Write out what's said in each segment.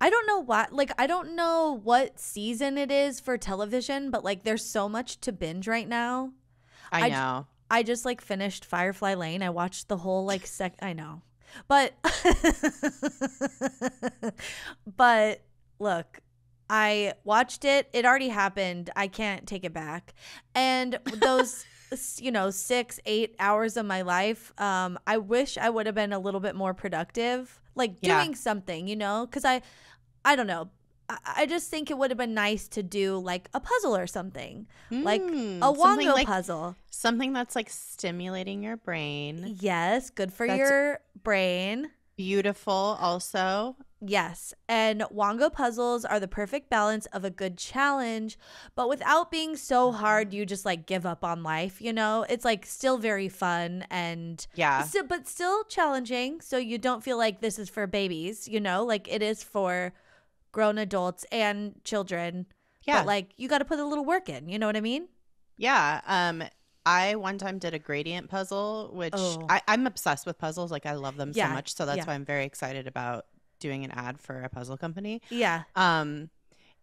I don't know what like I don't know what season it is for television, but like there's so much to binge right now. I I know. I just like finished Firefly Lane. I watched the whole like sec I know. But but look, I watched it. It already happened. I can't take it back. And those you know, 6 8 hours of my life, um I wish I would have been a little bit more productive, like Yeah. doing something, you know, cuz I I don't know. I, I just think it would have been nice to do like a puzzle or something, like Mm, a Wongo like- puzzle. Something that's like stimulating your brain. Yes, good for That's- your brain. Beautiful also. Yes. And Wongo puzzles are the perfect balance of a good challenge, but without being so hard you just like give up on life, you know? It's like still very fun and Yeah. so, but still challenging, so you don't feel like this is for babies, you know? Like it is for grown adults and children. Yeah. But like you got to put a little work in, you know what I mean? Yeah. Um I one time did a gradient puzzle, which Oh. I, I'm obsessed with puzzles. Like I love them Yeah, so much. So that's yeah. why I'm very excited about doing an ad for a puzzle company. Yeah. Um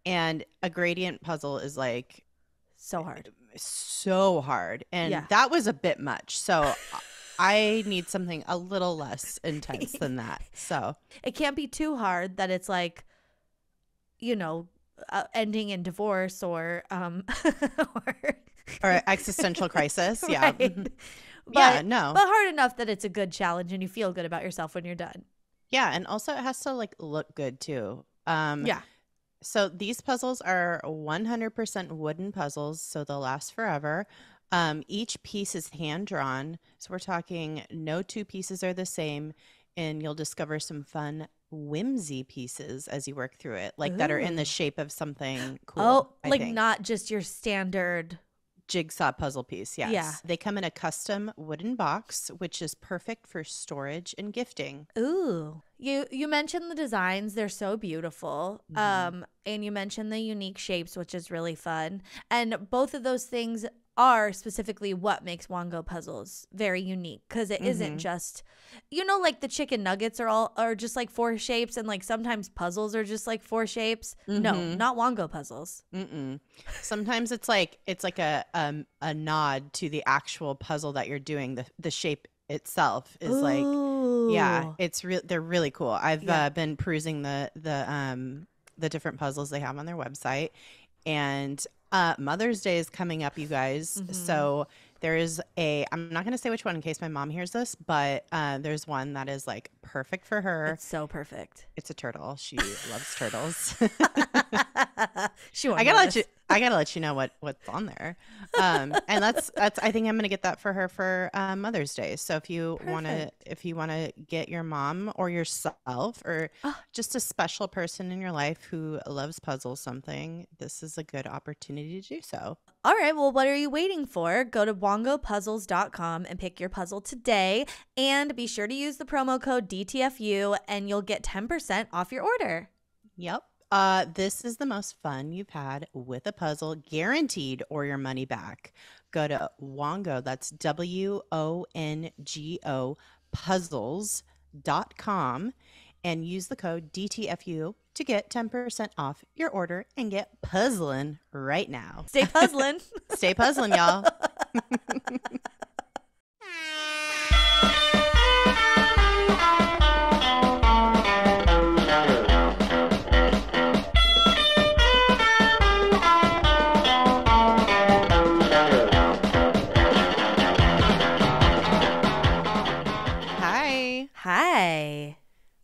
and a gradient puzzle is like So hard. so hard. And Yeah. that was a bit much. So I need something a little less intense than that. So it can't be too hard that it's like you know uh, ending in divorce or um or, or existential crisis. Yeah. right? Mhm. but, yeah, no. but hard enough that it's a good challenge and you feel good about yourself when you're done Yeah, and also it has to like look good too. Um yeah So these puzzles are 100% wooden puzzles, so they'll last forever. Um, each piece is hand drawn, so we're talking no two pieces are the same, and you'll discover some fun whimsy pieces as you work through it, like that are in the shape of something cool. oh I like think. not just your standard jigsaw puzzle piece. Yes. Yeah. They come in a custom wooden box, which is perfect for storage and gifting. ooh you you mentioned the designs they're so beautiful Mhm. um and you mentioned the unique shapes which is really fun and both of those things are specifically what makes Wongo puzzles very unique because it Mhm. not just you know like the chicken nuggets are all are just like four shapes and like sometimes puzzles are just like four shapes no Mhm. not Wongo puzzles Mm-mm. Sometimes it's like it's like a um, a nod to the actual puzzle that you're doing. The the shape itself is like yeah, it's real. They're really cool. I've Yeah. uh, been perusing the the um the different puzzles they have on their website, and uh, Mother's Day is coming up, you guys. Mhm. So there is a. I'm not going to say which one in case my mom hears this, but uh, there's one that is like perfect for her. it's so perfect It's a turtle. She loves turtles. she I gotta let you. I gotta let you know what what's on there, um, and that's that's. I think I'm gonna get that for her for uh, Mother's Day. So if you want to, if you want to get your mom or yourself or Ah. just a special person in your life who loves puzzles, something, this is a good opportunity to do so. All right, well, what are you waiting for? Go to wongopuzzles.com and pick your puzzle today. And be sure to use the promo code DTFU and you'll get 10% off your order. Yep. Uh, this is the most fun you've had with a puzzle, guaranteed, or your money back. Go to Wongo, that's W O N G O, puzzles.com, and use the code DTFU to get 10% off your order and get puzzling right now. Stay puzzling. Stay puzzling, y'all.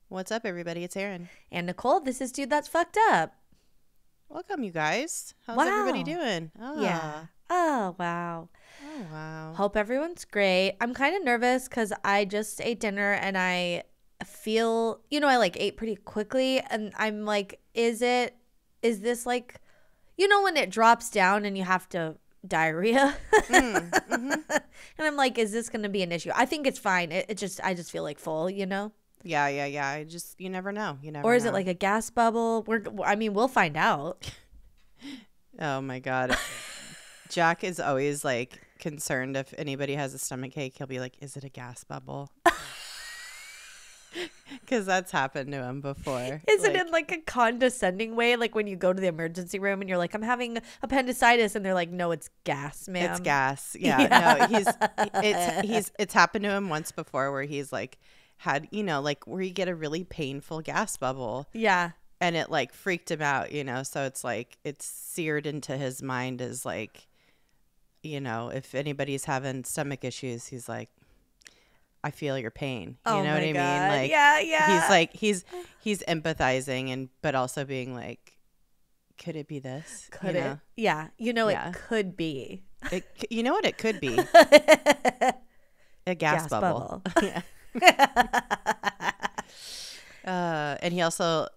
What's up, everybody? It's Erin. And Nicole, this is Dude That's Fucked Up. Welcome, you guys. How's everybody doing? Oh, Yeah. Oh, wow. Oh, wow. Hope everyone's great. I'm kind of nervous because I just ate dinner and I feel, you know, I like ate pretty quickly. And I'm like, is it, is this like, you know, when it drops down and you have to diarrhea? Mm, mhm. and I'm like, is this going to be an issue? I think it's fine. It, it just, I just feel like full, you know? Yeah, yeah, yeah. I just, you never know. You never know. Or is know. it like a gas bubble? We're, I mean, we'll find out. oh my God. Jack is always like concerned if anybody has a stomach ache. He'll be like, is it a gas bubble? Because that's happened to him before. Is it Like, in like a condescending way? Like when you go to the emergency room and you're like, I'm having appendicitis, and they're like, No, it's gas, man. It's gas. Yeah. Yeah. No, he's it's he's it's happened to him once before where he's like had you know like where you get a really painful gas bubble Yeah. and it like freaked him out. You know, so it's like it's seared into his mind as like you know if anybody's having stomach issues, he's like. I feel your pain. You oh know what I God. mean? Like yeah, yeah. he's like he's he's empathizing and but also being like could it be this could you it? know? Yeah. You know, Yeah. it could be. It you know what it could be a gas, Gas bubble, yeah. Uh, and he also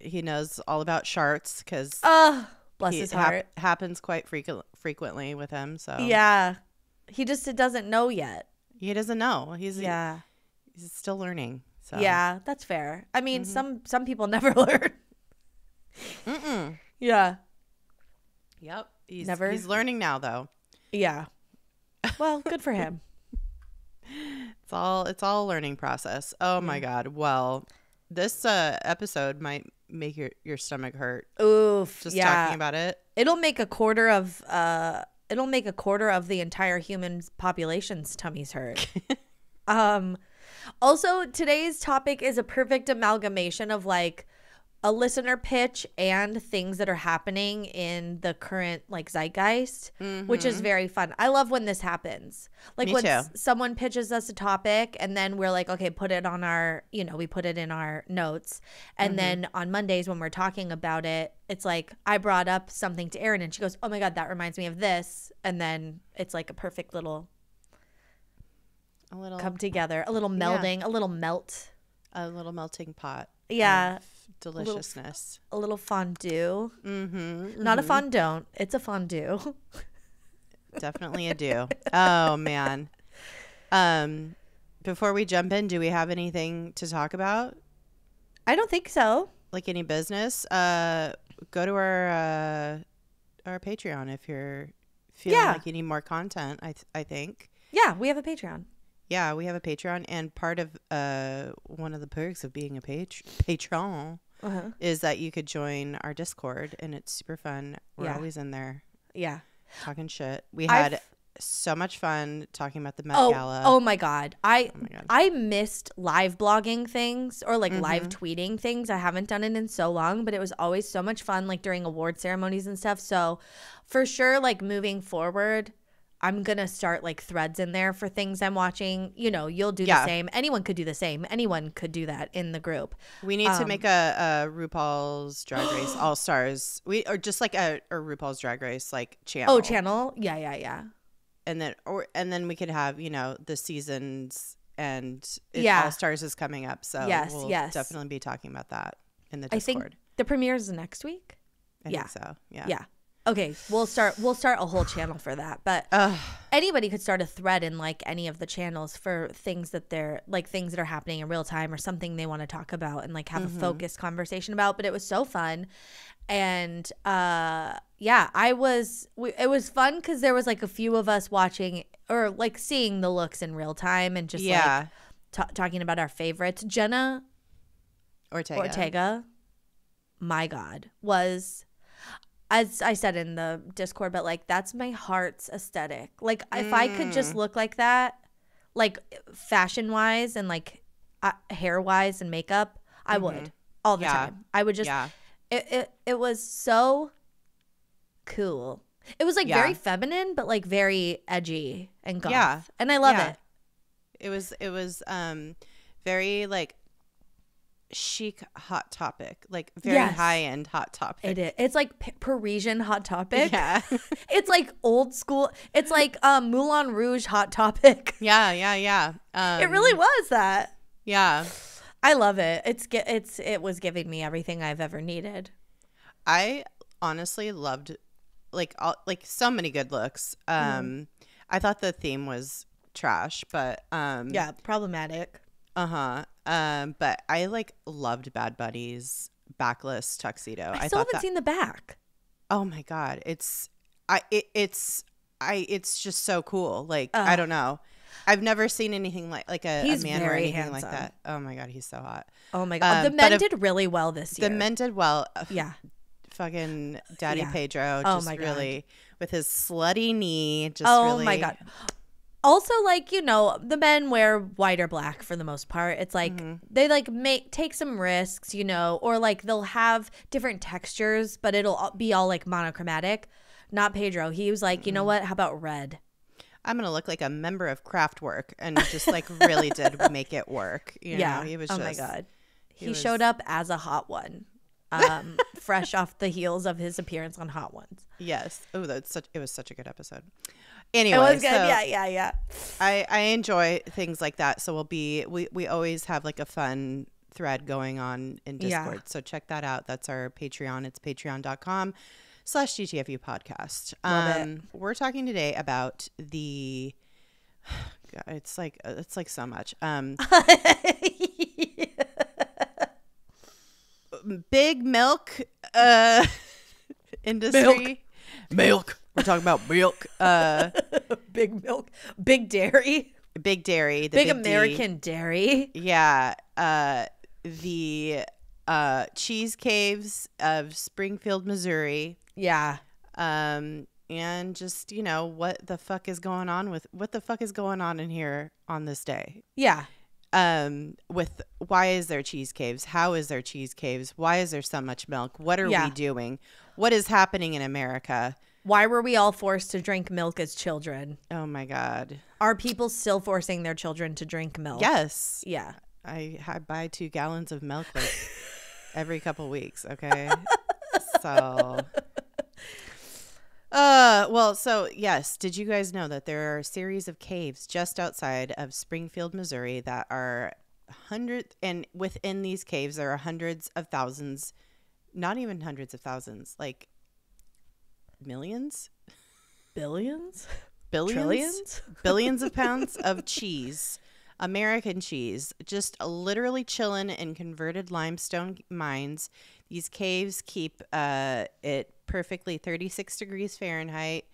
he knows all about sharts because oh, bless his heart. happens quite frequent, frequently with him so Yeah. He just doesn't know yet. he doesn't know he's Yeah. he's still learning so Yeah, that's fair. I mean, Mhm. some some people never learn. Mm-mm. Yeah. yep he's Never? he's learning now though Yeah. Well, good for him. It's all it's all a learning process. Oh my god. Well, this uh episode might make your your stomach hurt Oof. just yeah. talking about it. it'll make a quarter of uh it'll make a quarter of the entire human population's tummies hurt. um also today's topic is a perfect amalgamation of like a listener pitch and things that are happening in the current like zeitgeist, which is mm-hmm. very fun. I love when this happens. Like Me when s- someone pitches us a topic and then we're like, okay, put it on our, you know, we put it in our notes. And mm-hmm. then on Mondays when we're talking about it, it's like I brought up something to Erin and she goes, "Oh my god, that reminds me of this." And then it's like a perfect little A little come together, a little melding, a little melt. a little melting pot. Yeah. of Deliciousness. A little fondue. Mm-hmm. Not a fondant. It's a fondue. Definitely a do. oh man. Um before we jump in, do we have anything to talk about? I don't think so. Like any business? Uh go to our uh our Patreon if you're feeling Yeah. like you need more content, I th- I think. Yeah, we have a Patreon. Yeah, we have a Patreon, and part of uh one of the perks of being a patr- patron Uh-huh. is that you could join our Discord, and it's super fun. We're Yeah. always in there Yeah. talking shit. We I've- had so much fun talking about the Met Oh, Gala. oh my god. I Oh my god! I missed live blogging things or like live Mhm. tweeting things. I haven't done it in so long, but it was always so much fun like during award ceremonies and stuff. So, for sure like moving forward, I'm going to start like threads in there for things I'm watching. You know, you'll do Yeah. the same. Anyone could do the same. Anyone could do that in the group. we need to um, make a, a RuPaul's Drag Race All Stars. We or just like a, a RuPaul's Drag Race like channel. Oh, channel? Yeah, yeah, yeah. and then or and then we could have you know the seasons and it, Yeah. All Stars is coming up, so Yes, we'll yes. definitely be talking about that in the Discord. I think the premiere is next week. I yeah. think so. Yeah. Yeah. Okay, we'll start we'll start a whole channel for that. But Ugh. anybody could start a thread in like any of the channels for things that they're like things that are happening in real time or something they want to talk about and like have Mm-hmm. a focused conversation about but it was so fun and uh yeah i was we, it was fun because there was like a few of us watching or like seeing the looks in real time and just yeah. like ta talking about our favorites jenna Ortega. Ortega, my God, was as I said in the Discord, but like that's my heart's aesthetic. Like if I could Mm. just look like that, like fashion wise and like uh, hair wise and makeup, I would all the Mm-hmm. Yeah. time. I would just. yeah. It, it it was so cool. It was like Yeah. very feminine, but like very edgy and goth. Yeah. and I love it. It was it was um very like chic hot topic, like very Yes. high end hot topic. It is. It's like P- Parisian hot topic. Yeah. It's like old school. It's like um, Moulin Rouge hot topic. yeah, yeah, yeah. Um, it really was that. Yeah. I love it. It's it's it was giving me everything I've ever needed. I honestly loved like all, like so many good looks. Um I thought the theme was trash, but um Yeah, problematic. Uh-huh. Um but I like loved Bad Bunny's backless tuxedo. I, I, still thought haven't that seen the back. Oh my god, it's I it, it's I it's just so cool. Like I don't know. I've never seen anything like like a, a man or anything like that. Oh my god, he's so hot. Oh my god, Um, the men if- did really well this year. The men did well. Uh, yeah, Fucking Daddy Yeah. Pedro, Oh just my God. really with his slutty knee. Just oh really, my god. Also, like you know, the men wear white or black for the most part. It's like Mm-hmm. they like make take some risks, you know, or like they'll have different textures, but it'll be all like monochromatic. Not Pedro. He was like, you know what? How about red? I'm gonna look like a member of Kraftwerk, and just like really did make it work. You yeah. know, he was. oh just, my god. He, was- showed up as a hot one, um, fresh off the heels of his appearance on Hot Ones. Yes. Oh, that's such. It was such a good episode. Anyway, It was good. so yeah, yeah, yeah. I I enjoy things like that. So we'll be we we always have like a fun thread going on in Yeah. Discord. So check that out. That's our Patreon. It's patreon.com slash DTFU podcast. Um we're talking today about the God, it's like it's like so much. Um big milk uh industry. Milk. We're talking about milk. Uh big milk, big dairy, big dairy, the big, big D. American dairy. Yeah, uh, the uh, cheese caves of Springfield, Missouri, Yeah. um, and just you know what the fuck is going on with what the fuck is going on in here on this day. Yeah. Um, with why is there cheese caves? How is there cheese caves? Why is there so much milk? What are Yeah. we doing? What is happening in America? Why were we all forced to drink milk as children? Oh my god! Are people still forcing their children to drink milk? Yes, Yeah. I, I buy two gallons of milk like every couple weeks. Okay, so. Uh, well, so yes, did you guys know that there are a series of caves just outside of Springfield, Missouri that are hundreds, and within these caves there are hundreds of thousands, not even hundreds of thousands, like millions, Billions? billions, Trillions? billions of pounds of cheese, American cheese, just literally chilling in converted limestone mines. These caves keep uh, it perfectly 36 degrees Fahrenheit.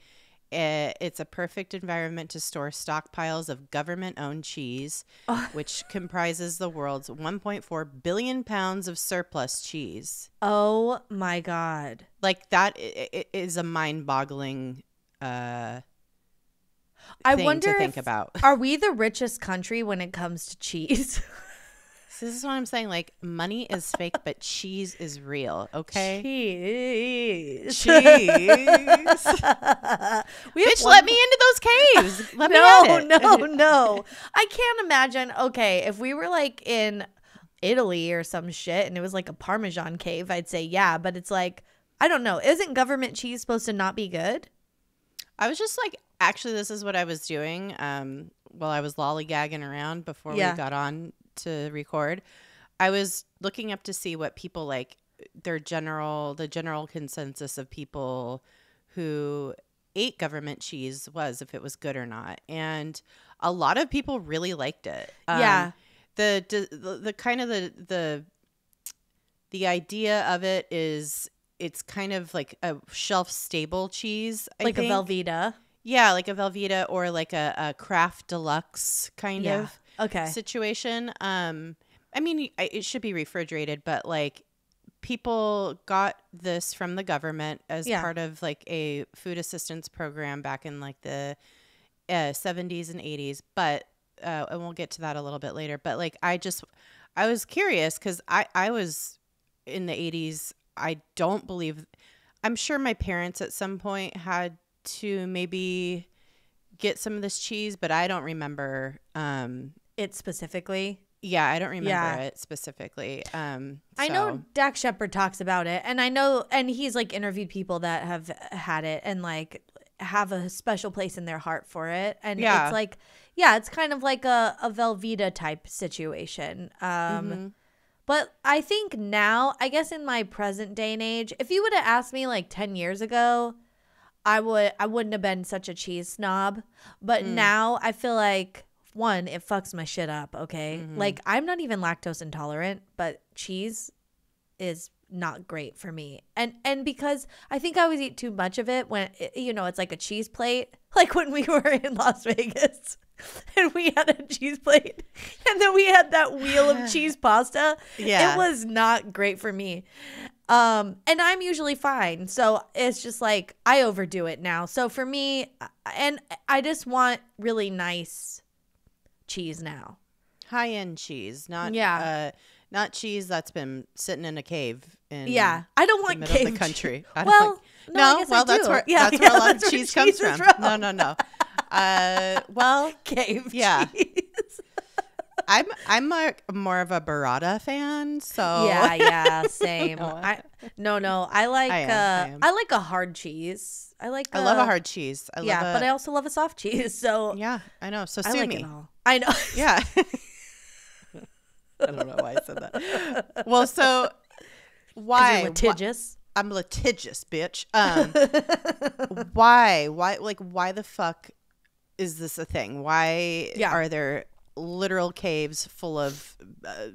Uh, It's a perfect environment to store stockpiles of government owned cheese, which comprises the world's 1.4 billion pounds of surplus cheese. Oh my God. Like, that is a mind boggling uh, I thing wonder to think if- about. Are we the richest country when it comes to cheese? So this is what I'm saying. Like, money is fake, but cheese is real. Okay. Cheese. Cheese. we Bitch, let me into those caves. Let no, me it. no, no. I can't imagine. Okay, if we were like in Italy or some shit and it was like a Parmesan cave, I'd say yeah. But it's like, I don't know. Isn't government cheese supposed to not be good? I was just like, actually, this is what I was doing um, while I was lollygagging around before Yeah. we got on to record. I was looking up to see what people like their general, the general consensus of people who ate government cheese was if it was good or not, and a lot of people really liked it. Um, Yeah. the, the the kind of the the the idea of it is it's kind of like a shelf stable cheese, I like think. a Velveeta. Yeah, like a Velveeta or like a, a Kraft Deluxe kind Yeah. of Okay. situation. Um, I mean, it should be refrigerated, but like people got this from the government as Yeah. part of like a food assistance program back in like the uh, 70s and 80s. But uh, and we'll get to that a little bit later. But like, I just I was curious because I I was in the 80s. I don't believe. I'm sure my parents at some point had to maybe get some of this cheese, but I don't remember. Um, It specifically. Yeah, I don't remember Yeah. it specifically. Um, I know Dax Shepard talks about it, and I know, and he's like interviewed people that have had it and like have a special place in their heart for it, and Yeah. it's like, yeah, it's kind of like a a Velveeta type situation. Um, Mhm. but I think now, I guess in my present day and age, if you would have asked me like ten years ago, I would I wouldn't have been such a cheese snob. But Mm. now I feel like one, it fucks my shit up, okay? Mm-hmm. Like I'm not even lactose intolerant, but cheese is not great for me. And and because I think I always eat too much of it when you know, it's like a cheese plate, like when we were in Las Vegas. and we had a cheese plate and then we had that wheel of cheese pasta. Yeah. It was not great for me. Um and I'm usually fine. So it's just like I overdo it now. So for me and I just want really nice cheese now. High end cheese, not Yeah. uh, not cheese that's been sitting in a cave in Yeah. I don't the want middle cave of the country. I don't Well, like- no, I well, that's where Yeah, that's yeah, where a lot of cheese comes from. from. No, no, no. Uh, well, cave Yeah. cheese. I'm I'm a, more of a burrata fan, so Yeah, yeah, same. No, I no, no. I like I am, uh I. I like a hard cheese. I like I love uh, a hard cheese. I yeah, love but I also love a soft cheese. So yeah, I know. So I sue like me. I know. Yeah. I don't know why I said that. Well, so why? you're why- litigious. I'm litigious, bitch. Um, why? Why? Like, why the fuck is this a thing? Why Yeah. are there literal caves full of uh,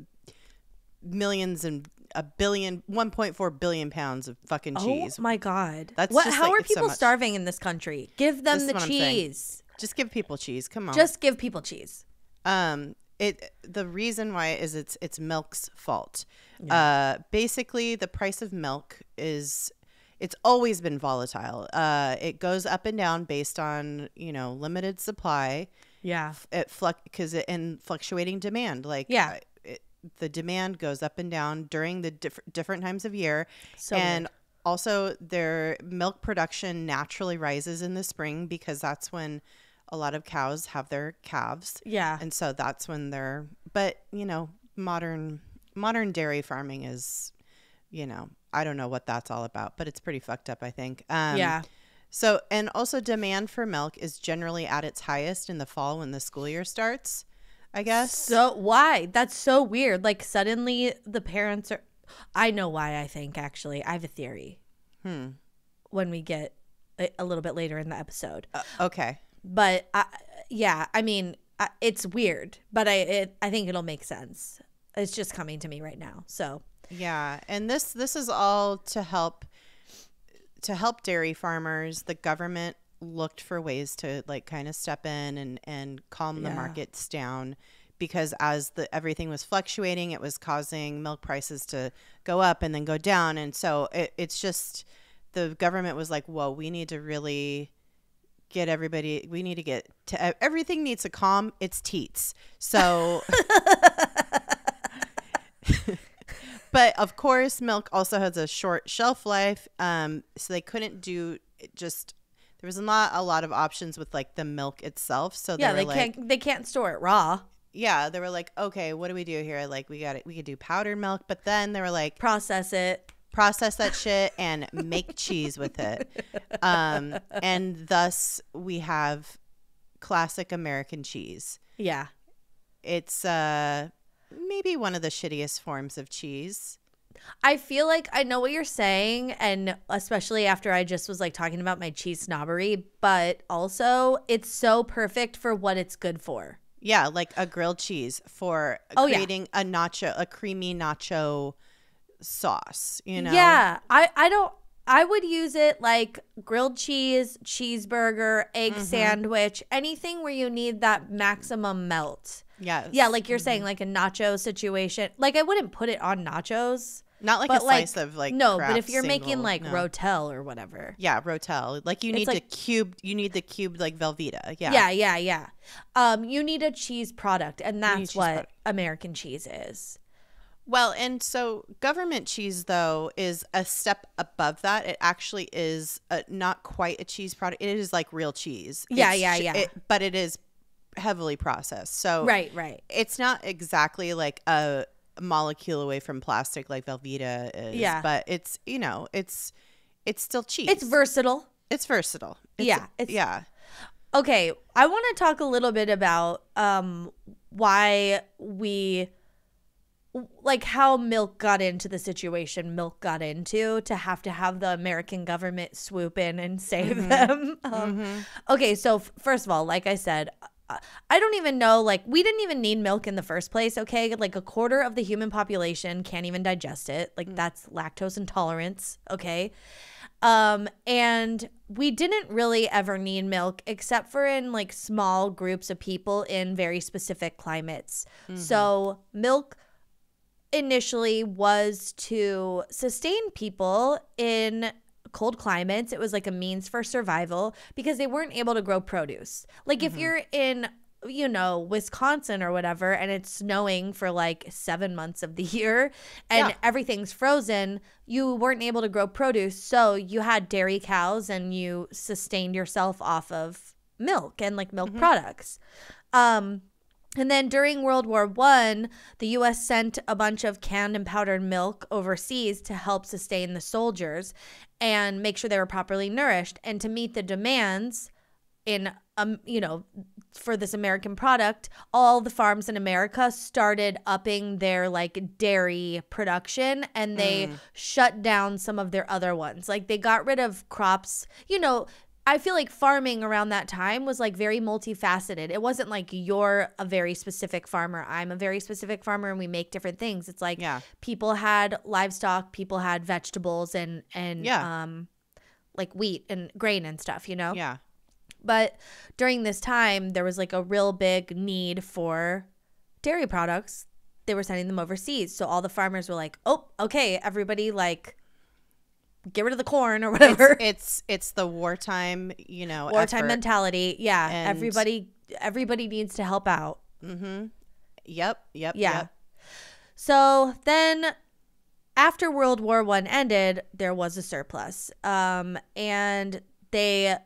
millions and a billion, 1.4 billion pounds of fucking cheese? Oh my god. That's what how like, are it's so people starving in this country? Give them This the what I'm saying. cheese. Just give people cheese. Come on. Just give people cheese. Um, it the reason why is it's it's milk's fault. Uh, basically, the price of milk is it's always been volatile. Uh, it goes up and down based on you know limited supply. Yeah. It fluc because it and fluctuating demand. Like Yeah. uh, it, the demand goes up and down during the diff- different times of year, So and weird. also their milk production naturally rises in the spring because that's when a lot of cows have their calves Yeah. and so that's when they're but you know modern modern dairy farming is you know i don't know what that's all about but it's pretty fucked up i think um yeah. So and also demand for milk is generally at its highest in the fall when the school year starts i guess So why? That's so weird. Like suddenly the parents are I know why I think actually. I have a theory. hmm When we get a, a little bit later in the episode. Uh, okay But I, yeah, I mean, I, it's weird, but I it, I think it'll make sense. It's just coming to me right now. So, Yeah, and this this is all to help to help dairy farmers. The government looked for ways to like kind of step in and and calm the Yeah. markets down because as the everything was fluctuating, it was causing milk prices to go up and then go down, and so it, it's just the government was like, "Whoa, we need to really." Get everybody. We need to get to everything needs to calm its teats. So but of course, milk also has a short shelf life. Um, so they couldn't do it just. There was not a lot of options with like the milk itself. So yeah, they they like, can't they can't store it raw. yeah, they were like, okay, what do we do here? Like, we got it. We could do powdered milk, but then they were like, Process it. process that shit and make cheese with it. Um, and thus we have classic American cheese. Yeah. It's uh maybe one of the shittiest forms of cheese. I feel like I know what you're saying, and especially after I just was like talking about my cheese snobbery, but also it's so perfect for what it's good for. Yeah, like a grilled cheese for Oh, yeah. creating a nacho, a creamy nacho sauce. You know? Yeah, I I don't. I would use it like grilled cheese, cheeseburger, egg Mm-hmm. sandwich, anything where you need that maximum melt. Yes. Yeah, like you're Mm-hmm. saying, like a nacho situation. Like I wouldn't put it on nachos, not like but a like slice of like no. But if you're making like no. rotel or whatever, yeah, rotel, like you need like- the cubed, you need the cubed like Velveeta. Yeah, yeah, yeah, yeah. Um, you need a cheese product, and that's what product. American cheese is. Well, and so government cheese though is a step above that. It actually is a, not quite a cheese product. It is like real cheese. Yeah, It's yeah, yeah. it- but it is heavily processed. So Right, right. it's not exactly like a molecule away from plastic like Velveeta is. Yeah. But it's you know it's it's still cheap. It's versatile. it's versatile. It's- Yeah, it's- yeah. Okay, I want to talk a little bit about um why we like how milk got into the situation milk got into to have to have the American government swoop in and save them. Um, Okay, so f- first of all, like I said, I don't even know. Like, we didn't even need milk in the first place, okay? Like, a quarter of the human population can't even digest it. Like, that's lactose intolerance, okay? Um, and we didn't really ever need milk except for in like small groups of people in very specific climates. So, milk initially was to sustain people in cold climates. It was like a means for survival because they weren't able to grow produce. Like if you're in you know, Wisconsin or whatever, and it's snowing for like seven months of the year and Yeah. everything's frozen, you weren't able to grow produce. So you had dairy cows and you sustained yourself off of milk and like milk products. Um, and then during World War One, the U.S. sent a bunch of canned and powdered milk overseas to help sustain the soldiers and make sure they were properly nourished. And to meet the demands in, um, you know, for this American product, all the farms in America started upping their like dairy production, and they shut down some of their other ones. Like they got rid of crops. You know, I feel like farming around that time was like very multifaceted. It wasn't like you're a very specific farmer, I'm a very specific farmer and we make different things. It's like Yeah. people had livestock, people had vegetables and and Yeah. um like wheat and grain and stuff, you know? Yeah. But during this time there was like a real big need for dairy products. They were sending them overseas. So all the farmers were like, "Oh, okay, everybody like get rid of the corn or whatever." It's it's the wartime, you know, wartime effort. mentality. Yeah, And- everybody everybody needs to help out. Mm-hmm. Yep. Yep. Yeah. Yep. So then after World War 1 ended, there was a surplus. Um and they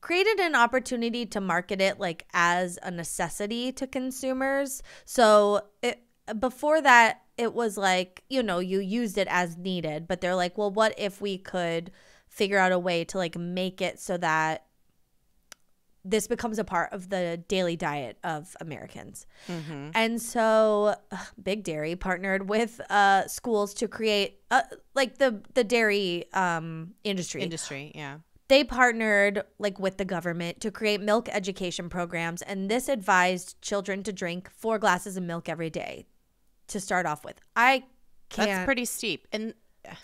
created an opportunity to market it like as a necessity to consumers. So it before that it was like, you know, you used it as needed, but they're like, well, what if we could figure out a way to like make it so that this becomes a part of the daily diet of Americans. Mm-hmm. And so ugh, Big Dairy partnered with uh, schools to create uh, like the the dairy um, industry. Industry. Yeah. they partnered like with the government to create milk education programs and this advised children to drink 4 glasses of milk every day to start off with. I can't That's pretty steep. And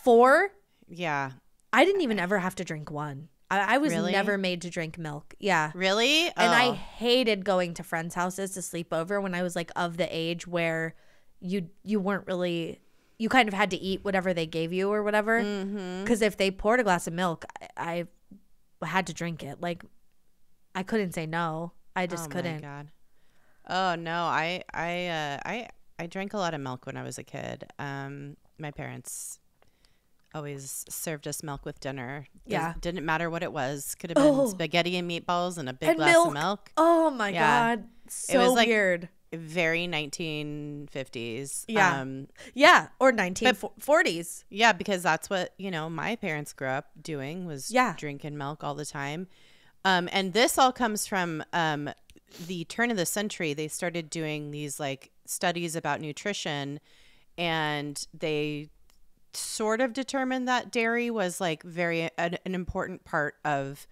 4 yeah. I didn't even ever have to drink one. I, I was Really? never made to drink milk. Yeah. Really? Oh. And I Oh. hated going to friends' houses to sleep over when I was like of the age where you you weren't really you kind of had to eat whatever they gave you or whatever. Mm-hmm. Because if they poured a glass of milk, I, I had to drink it. Like I couldn't say no. I just oh couldn't. My God. Oh no, I I uh, I I drank a lot of milk when I was a kid. Um, my parents always served us milk with dinner. Does- Yeah. didn't matter what it was. Could have been Oh. spaghetti and meatballs and a big And glass milk. of milk. Oh my Yeah. god, so was like- weird. Very 1950s. Yeah. Um, Yeah, or 1940s. yeah, because that's what you know my parents grew up doing was Yeah. drinking milk all the time. Um, and this all comes from um, the turn of the century. They started doing these like studies about nutrition, and they sort of determined that dairy was like very an, an important part of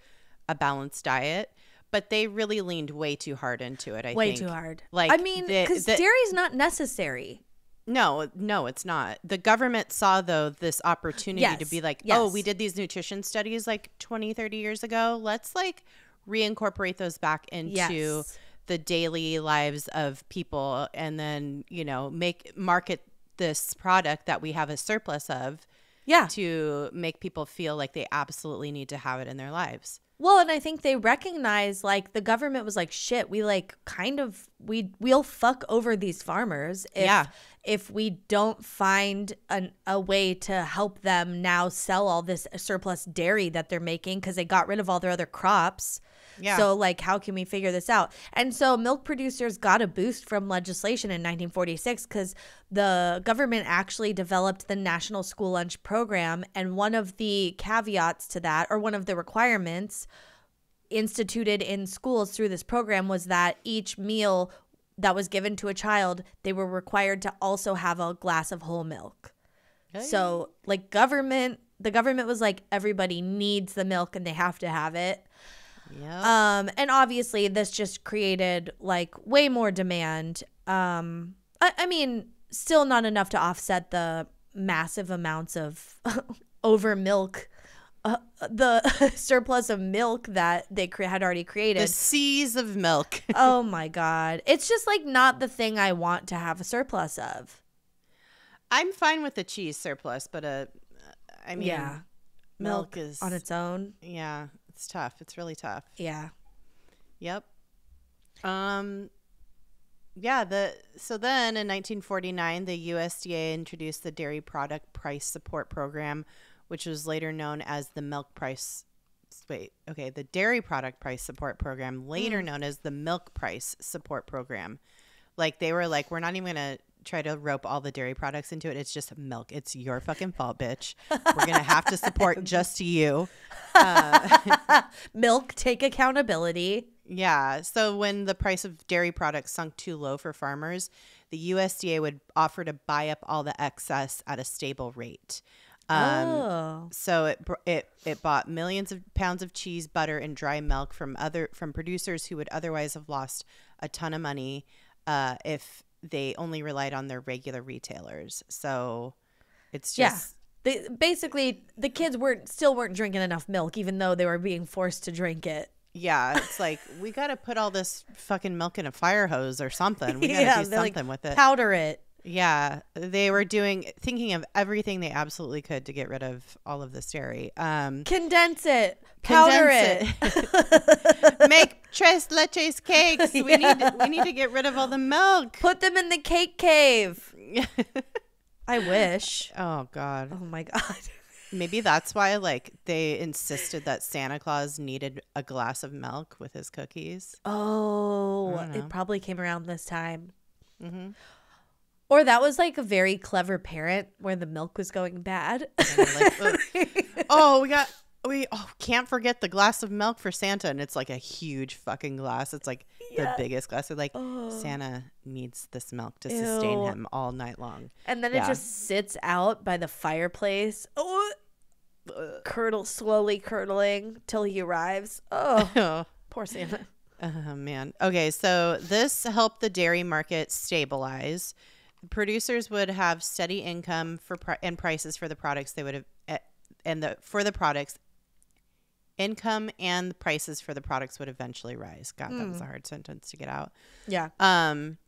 a balanced diet. But they really leaned way too hard into it. I think Way think. too hard. Like I mean, because the- dairy's not necessary. no, no, it's not. The government saw though this opportunity to be like, "Oh, we did these nutrition studies like 20, 30 years ago. Let's like reincorporate those back into Yes. The daily lives of people and then, you know, make market this product that we have a surplus of Yeah. to make people feel like they absolutely need to have it in their lives." Well, and I think they recognize like the government was like, shit, we like kind of we we'll fuck over these farmers if Yeah. if we don't find an, a way to help them now sell all this surplus dairy that they're making because they got rid of all their other crops. Yeah. So like how can we figure this out? And so milk producers got a boost from legislation in 1946 cuz the government actually developed the National School Lunch Program and one of the caveats to that or one of the requirements instituted in schools through this program was that each meal that was given to a child, they were required to also have a glass of whole milk. So, like government, the government was like everybody needs the milk and they have to have it. Yep. Um, and obviously, this just created like way more demand. Um, I, I mean, still not enough to offset the massive amounts of over milk, uh, the surplus of milk that they cre- had already created. the seas of milk. oh my god, it's just like not the thing I want to have a surplus of. I'm fine with the cheese surplus, but uh, I mean, yeah, milk, is on its own. yeah, it's tough. It's really tough. Yeah. Yep. Um yeah, the so then in 1949 the USDA introduced the Dairy Product Price Support Program, which was later known as the Milk Price wait, okay, the Dairy Product Price Support Program, later known as the Milk Price Support Program. Like they were like we're not even going to try to rope all the dairy products into it. It's just milk. It's your fucking fault, bitch. We're going to have to support just you. Milk, take accountability. Yeah. So when the price of dairy products sunk too low for farmers, the USDA would offer to buy up all the excess at a stable rate. Um, oh. So it it it bought millions of pounds of cheese, butter, and dry milk from other from producers who would otherwise have lost a ton of money uh, if they only relied on their regular retailers. So it's just Yeah. They, basically, the kids weren't still weren't drinking enough milk, even though they were being forced to drink it. yeah, it's like we got to put all this fucking milk in a fire hose or something. We got to Yeah, do they're like, something with it. Powder it. Yeah, they were doing thinking of everything they absolutely could to get rid of all of this dairy. Um, Condense it. Powder Condense it. make tres leches cakes. We need we need to get rid of all the milk. Put them in the cake cave. I wish. oh God, Oh my god. maybe that's why like they insisted that Santa Claus needed a glass of milk with his cookies. Oh, I don't know. it probably came around this time. hmm Or that was like a very clever parent where the milk was going bad. like, oh, we got we oh can't forget the glass of milk for Santa, and it's like a huge fucking glass. It's like Yeah. the biggest glass. They're like Oh. Santa needs this milk to sustain him all night long. and then Yeah. it just sits out by the fireplace. Oh, curdle slowly curdling till he arrives. Oh, oh poor Santa. Oh man. Okay, so this helped the dairy market stabilize. Producers would have steady income for pri- and prices for the products they would have eh, and the for the products income and prices for the products would eventually rise. God, that was a hard sentence to get out. Yeah. Um,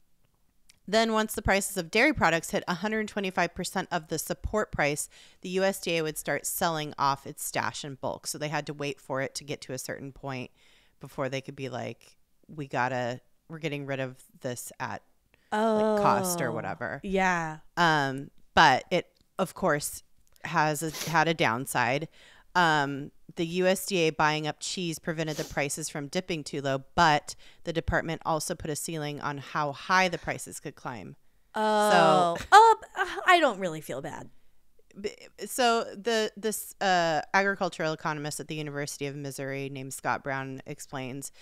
then, once the prices of dairy products hit 125% of the support price, the USDA would start selling off its stash in bulk. So they had to wait for it to get to a certain point before they could be like, we gotta, we're getting rid of this at Oh, cost or whatever. Yeah. Um, but it, of course, has a, had a downside. Um, the USDA buying up cheese prevented the prices from dipping too low, but the department also put a ceiling on how high the prices could climb. Oh. oh, I don't really feel bad. So the this uh, agricultural economist at the University of Missouri named Scott Brown explains.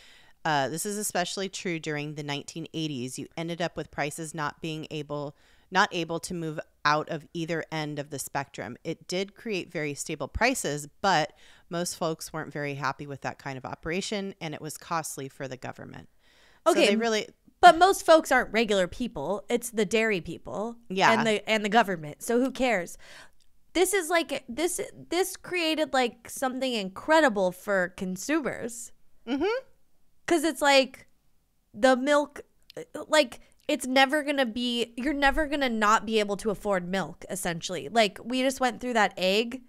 Uh, this is especially true during the 1980s. You ended up with prices not being able not able to move out of either end of the spectrum. It did create very stable prices, but most folks weren't very happy with that kind of operation, and it was costly for the government. so Okay, they really But most folks aren't regular people. It's the dairy people. Yeah. And the and the government. So who cares? This is like this this created like something incredible for consumers. Mhm. Cuz it's like the milk like it's never going to be you're never going to not be able to afford milk essentially. Like we just went through that egg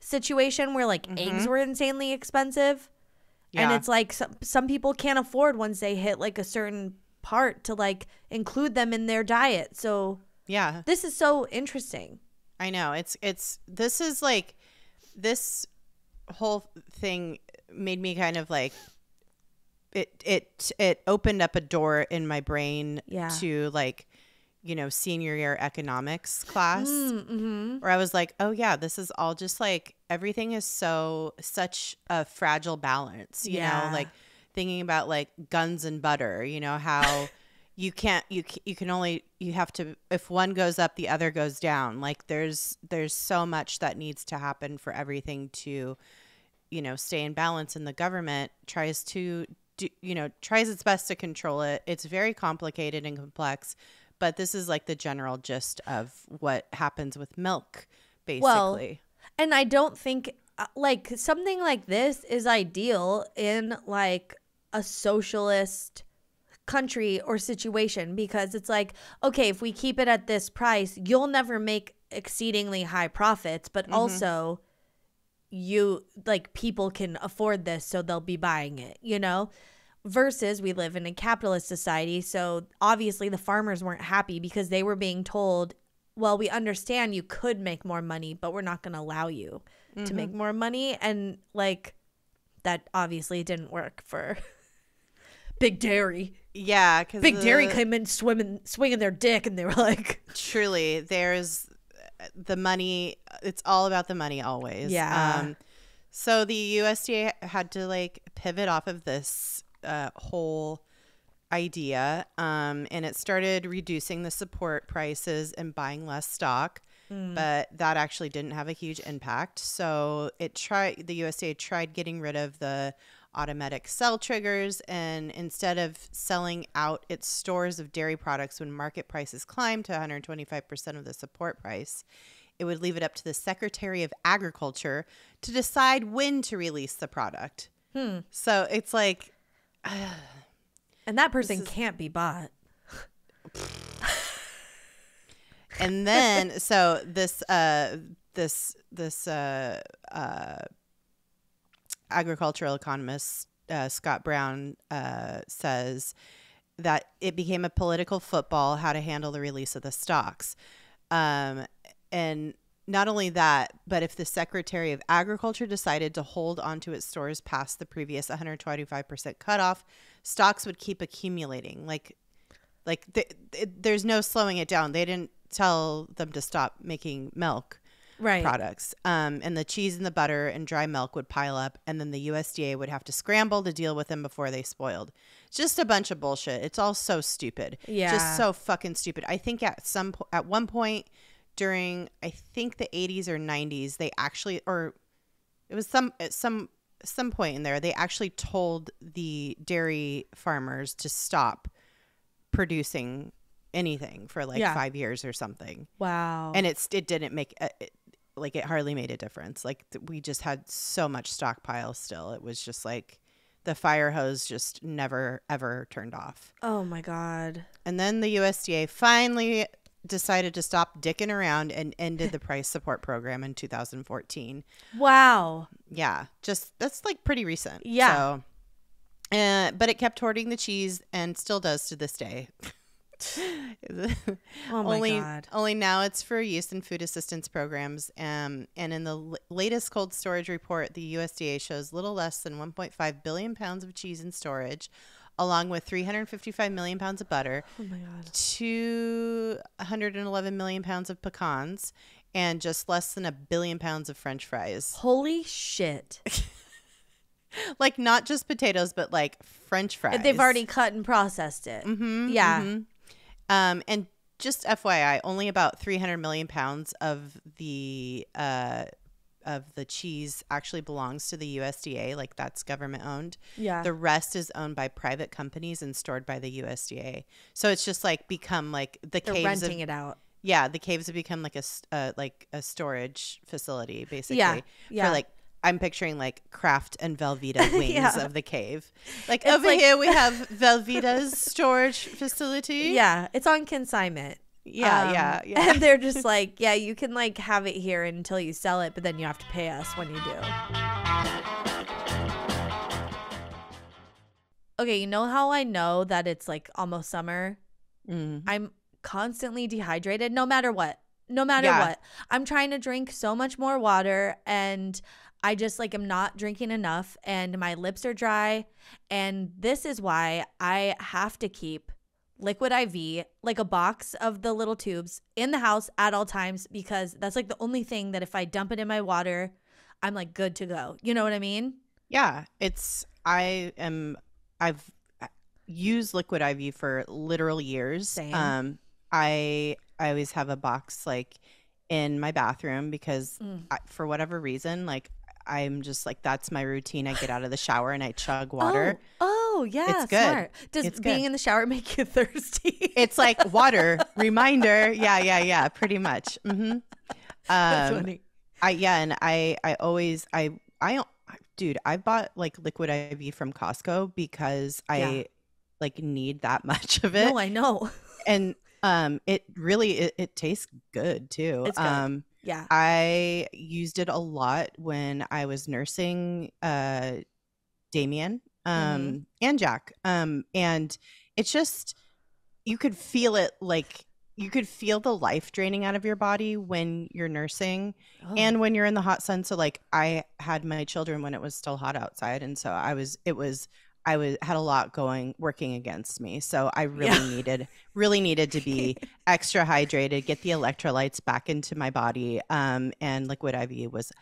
situation where like mm-hmm. eggs were insanely expensive. And it's like some, some people can't afford once they hit like a certain part to like include them in their diet. So yeah. this is so interesting. I know. It's it's this is like this whole thing made me kind of like it it it opened up a door in my brain Yeah. to like you know senior year economics class Mm-hmm. where I was like, "Oh yeah, this is all just like everything is so such a fragile balance." You Yeah. know, like thinking about like guns and butter, you know, how you can't you you can only you have to if one goes up, the other goes down. Like there's there's so much that needs to happen for everything to you know, stay in balance and the government tries to do, you know, tries its best to control it. It's very complicated and complex, but this is like the general gist of what happens with milk basically. Well, and I don't think uh, like something like this is ideal in like a socialist country or situation because it's like okay if we keep it at this price you'll never make exceedingly high profits but Mm-hmm. also you like people can afford this so they'll be buying it you know? Versus we live in a capitalist society so obviously the farmers weren't happy because they were being told well we understand you could make more money but we're not going to allow you to make mm-hmm. more money and like that obviously didn't work for big dairy. Yeah, cuz big dairy came in swimming swinging their dick and they were like truly there's the money it's all about the money always. Yeah. um so the usda had to like pivot off of this uh, whole idea um and it started reducing the support prices and buying less stock but that actually didn't have a huge impact. So it tried the usda tried getting rid of the automatic sell triggers and instead of selling out its stores of dairy products when market prices climbed to 125% of the support price it would leave it up to the secretary of agriculture to decide when to release the product. So it's like and that person can't be bought. And then so this uh this this uh uh agricultural economist uh, Scott Brown uh, says that it became a political football how to handle the release of the stocks. Um, and not only that, but if the Secretary of Agriculture decided to hold onto its stores past the previous 125% cutoff, stocks would keep accumulating. Like, like th- th- there's no slowing it down. They didn't tell them to stop making milk right products. Um, and the cheese and the butter and dry milk would pile up, and then the USDA would have to scramble to deal with them before they spoiled. Just a bunch of bullshit. It's all so stupid. Yeah. just so fucking stupid. I think at some po- at one point during I think the 80s or 90s, they actually or it was some at some some point in there they actually told the dairy farmers to stop producing anything for like Yeah. 5 years or something wow and it's it didn't make uh, it, like it hardly made a difference. Like we just had so much stockpile still. It was just like the fire hose just never ever turned off. Oh my god. And then the usda finally decided to stop dicking around and ended the price support program in 2014 wow. Yeah just that's like pretty recent. Yeah. so uh, but it kept hoarding the cheese and still does to this day oh my only god. only now it's for use in food assistance programs um, and in the l- latest cold storage report the usda shows little less than 1.5 billion pounds of cheese in storage along with 355 million pounds of butter oh my god. 211 million pounds of pecans and just less than a billion pounds of french fries. Holy shit. Like not just potatoes but like french fries they've already cut and processed it. Mhm, yeah. mhm. Um, and just FYI, only about 300 million pounds of the uh, of the cheese actually belongs to the USDA. Like that's government owned. yeah The rest is owned by private companies and stored by the USDA. So it's just like become like the they're caves. renting Of, it out yeah, the caves have become like a uh, like a storage facility basically. Yeah, yeah. For like. I'm picturing like Kraft and Velveeta wings Yeah. of the cave. Like It's over like- here we have Velveeta's storage facility. yeah it's on consignment Yeah, Um, yeah, yeah. And they're just like, yeah, you can like have it here until you sell it, but then you have to pay us when you do. Okay, you know how I know that it's like almost summer? Mm. I'm constantly dehydrated no matter what. No matter Yeah. what. I'm trying to drink so much more water and I just like am not drinking enough and my lips are dry and this is why I have to keep liquid IV like a box of the little tubes in the house at all times because that's like the only thing that if I dump it in my water I'm like good to go. You know what I mean? Yeah, it's I am I've uh, used liquid IV for literal years. Same. Um I I always have a box like in my bathroom because Mm. I, for whatever reason like I'm just like that's my routine. I get out of the shower and I chug water. Oh, oh yeah, It's good. smart. Does It's being good. in the shower make you thirsty? It's like water reminder. Yeah, yeah, yeah. Pretty much. Mm-hmm. That's Um, funny. I yeah, and I I always I I dude I bought like liquid IV from Costco because I Yeah. like need that much of it, No, I know. and um it really it, it tastes good too. It's good. Um Yeah. I used it a lot when I was nursing uh Damien um Mm-hmm. and Jack. Um and it's just you could feel it like you could feel the life draining out of your body when you're nursing Oh. and when you're in the hot sun so like i had my children when it was still hot outside and so i was it was i was had a lot going working against me. So i really Yeah. needed really needed to be extra hydrated get the electrolytes back into my body um and liquid iv was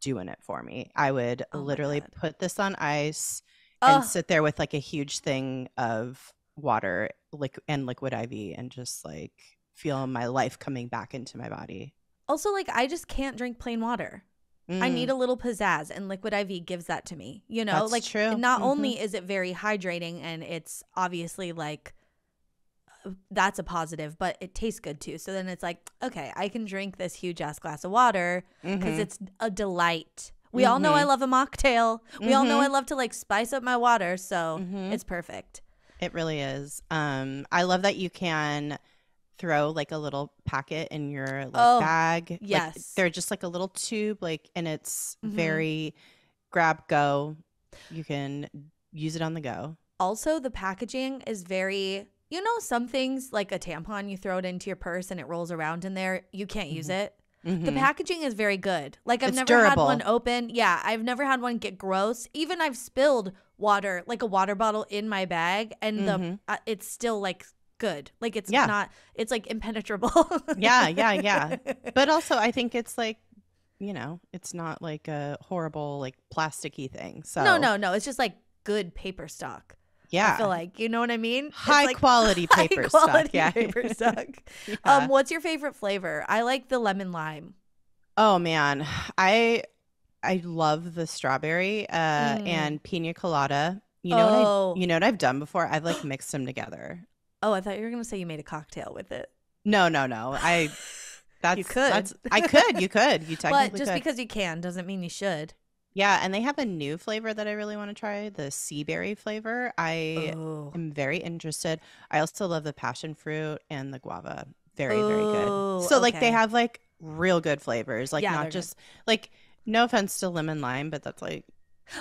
doing it for me. I would Oh literally put this on ice Oh, and sit there with like a huge thing of water liquid and liquid iv and just like feel my life coming back into my body. Also, like, I just can't drink plain water. I need a little pizzazz, and Liquid IV gives that to me. You know, Mm. That's like, true. not Mhm. only is it very hydrating and it's obviously like uh, that's a positive, but it tastes good too. So then it's like, okay, I can drink this huge ass glass of water because Mhm. it's a delight. We all know I love a mocktail. We all know I love to like spice up my water, so Mhm. it's perfect. It really is. Um, I love that you can throw like a little packet in your like Oh, bag. Like, yes. they're just like a little tube, like, and it's Mhm. very grab go. You can use it on the go. Also, the packaging is very, you know, some things like a tampon, you throw it into your purse and it rolls around in there. You can't use it. The Mhm. packaging is very good. Like I've It's never had one open. Yeah, I've never had one get gross. Even I've spilled water, like a water bottle in my bag and the Mhm. uh, it's still like good. Like it's Yeah. not it's like impenetrable. Yeah, yeah, yeah. But also, I think it's like, you know, it's not like a horrible like plasticky thing. So No, no, no. It's just like good paper stock. yeah, I feel like, you know what I mean? High like quality high paper quality stuff. Yeah. paper stock. Yeah. Um what's your favorite flavor? I like the lemon lime. Oh man, I I love the strawberry uh, Mm. and pina colada. You know Oh. what I, you know what I've done before? I've like mixed them together. Oh, I thought you were going to say you made a cocktail with it. No, no, no. I that's you could. That's, I could. You could. You technically But just could. because you can doesn't mean you should. yeah, and they have a new flavor that I really want to try, the sea berry flavor. I Oh. am very interested. I also love the passion fruit and the guava. Very, very good. Ooh, So like they have like real good flavors. Like Yeah, not good. just like no offense to lemon lime, but that's like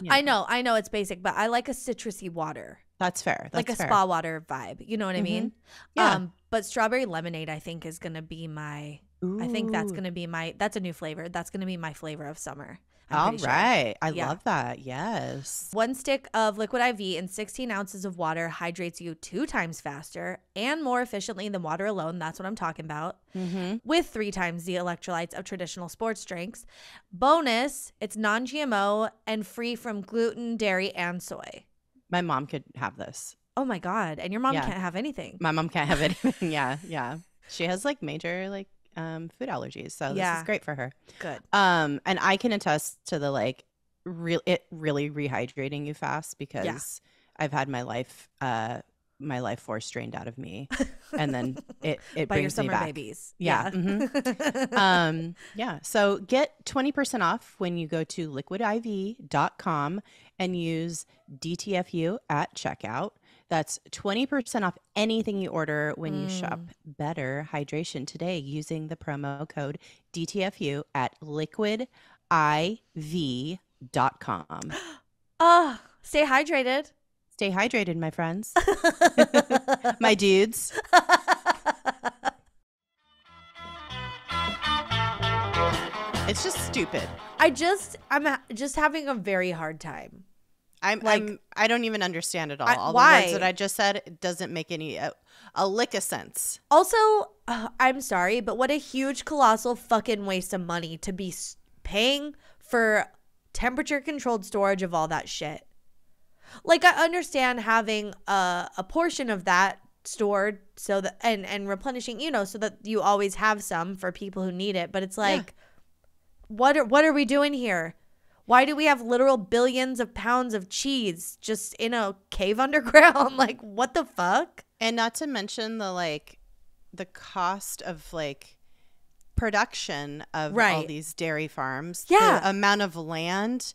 you I know, I know it's basic, but I like a citrusy water, That's fair. like a fair. spa water vibe. You know what I Mhm. mean? Yeah. Um, but strawberry lemonade, I think, is gonna be my. I think that's gonna be my. That's a new flavor. That's gonna be my flavor of summer. I'm All pretty sure. I Yeah. love that. Yes. One stick of liquid IV and 16 ounces of water hydrates you two times faster and more efficiently than water alone. That's what I'm talking about. Mm-hmm. with three times the electrolytes of traditional sports drinks. Bonus, it's non GMO and free from gluten, dairy, and soy. My mom could have this. Oh my God. And your mom Yeah. can't have anything. My mom can't have anything. yeah. Yeah. She has like major like um food allergies. So this is great for her. Good. Um and I can attest to the like real it really rehydrating you fast because I've had my life uh my life force drained out of me and then it it By your brings me summer back. babies. Yeah, mm-hmm. um, yeah. So get 20% off when you go to liquidiv.com and use DTFU at checkout. That's 20% off anything you order when you shop Better Hydration today using the promo code DTFU at liquidiv.com. oh, stay hydrated. Stay hydrated, my friends, my dudes. It's just stupid. I just, I'm just having a very hard time. I'm, Like- I'm I don't even understand it all. I- all the why? words that I just said it doesn't make any a, a lick of sense. Also, uh, I'm sorry, but what a huge, colossal fucking waste of money to be paying for temperature controlled storage of all that shit. Like, I understand having a, a portion of that stored so that and and replenishing, you know, so that you always have some for people who need it. But it's like, what are what are we doing here? Why do we have literal billions of pounds of cheese just in a cave underground? like, what the fuck? And not to mention the like the cost of like production of all these dairy farms. Yeah. The amount of land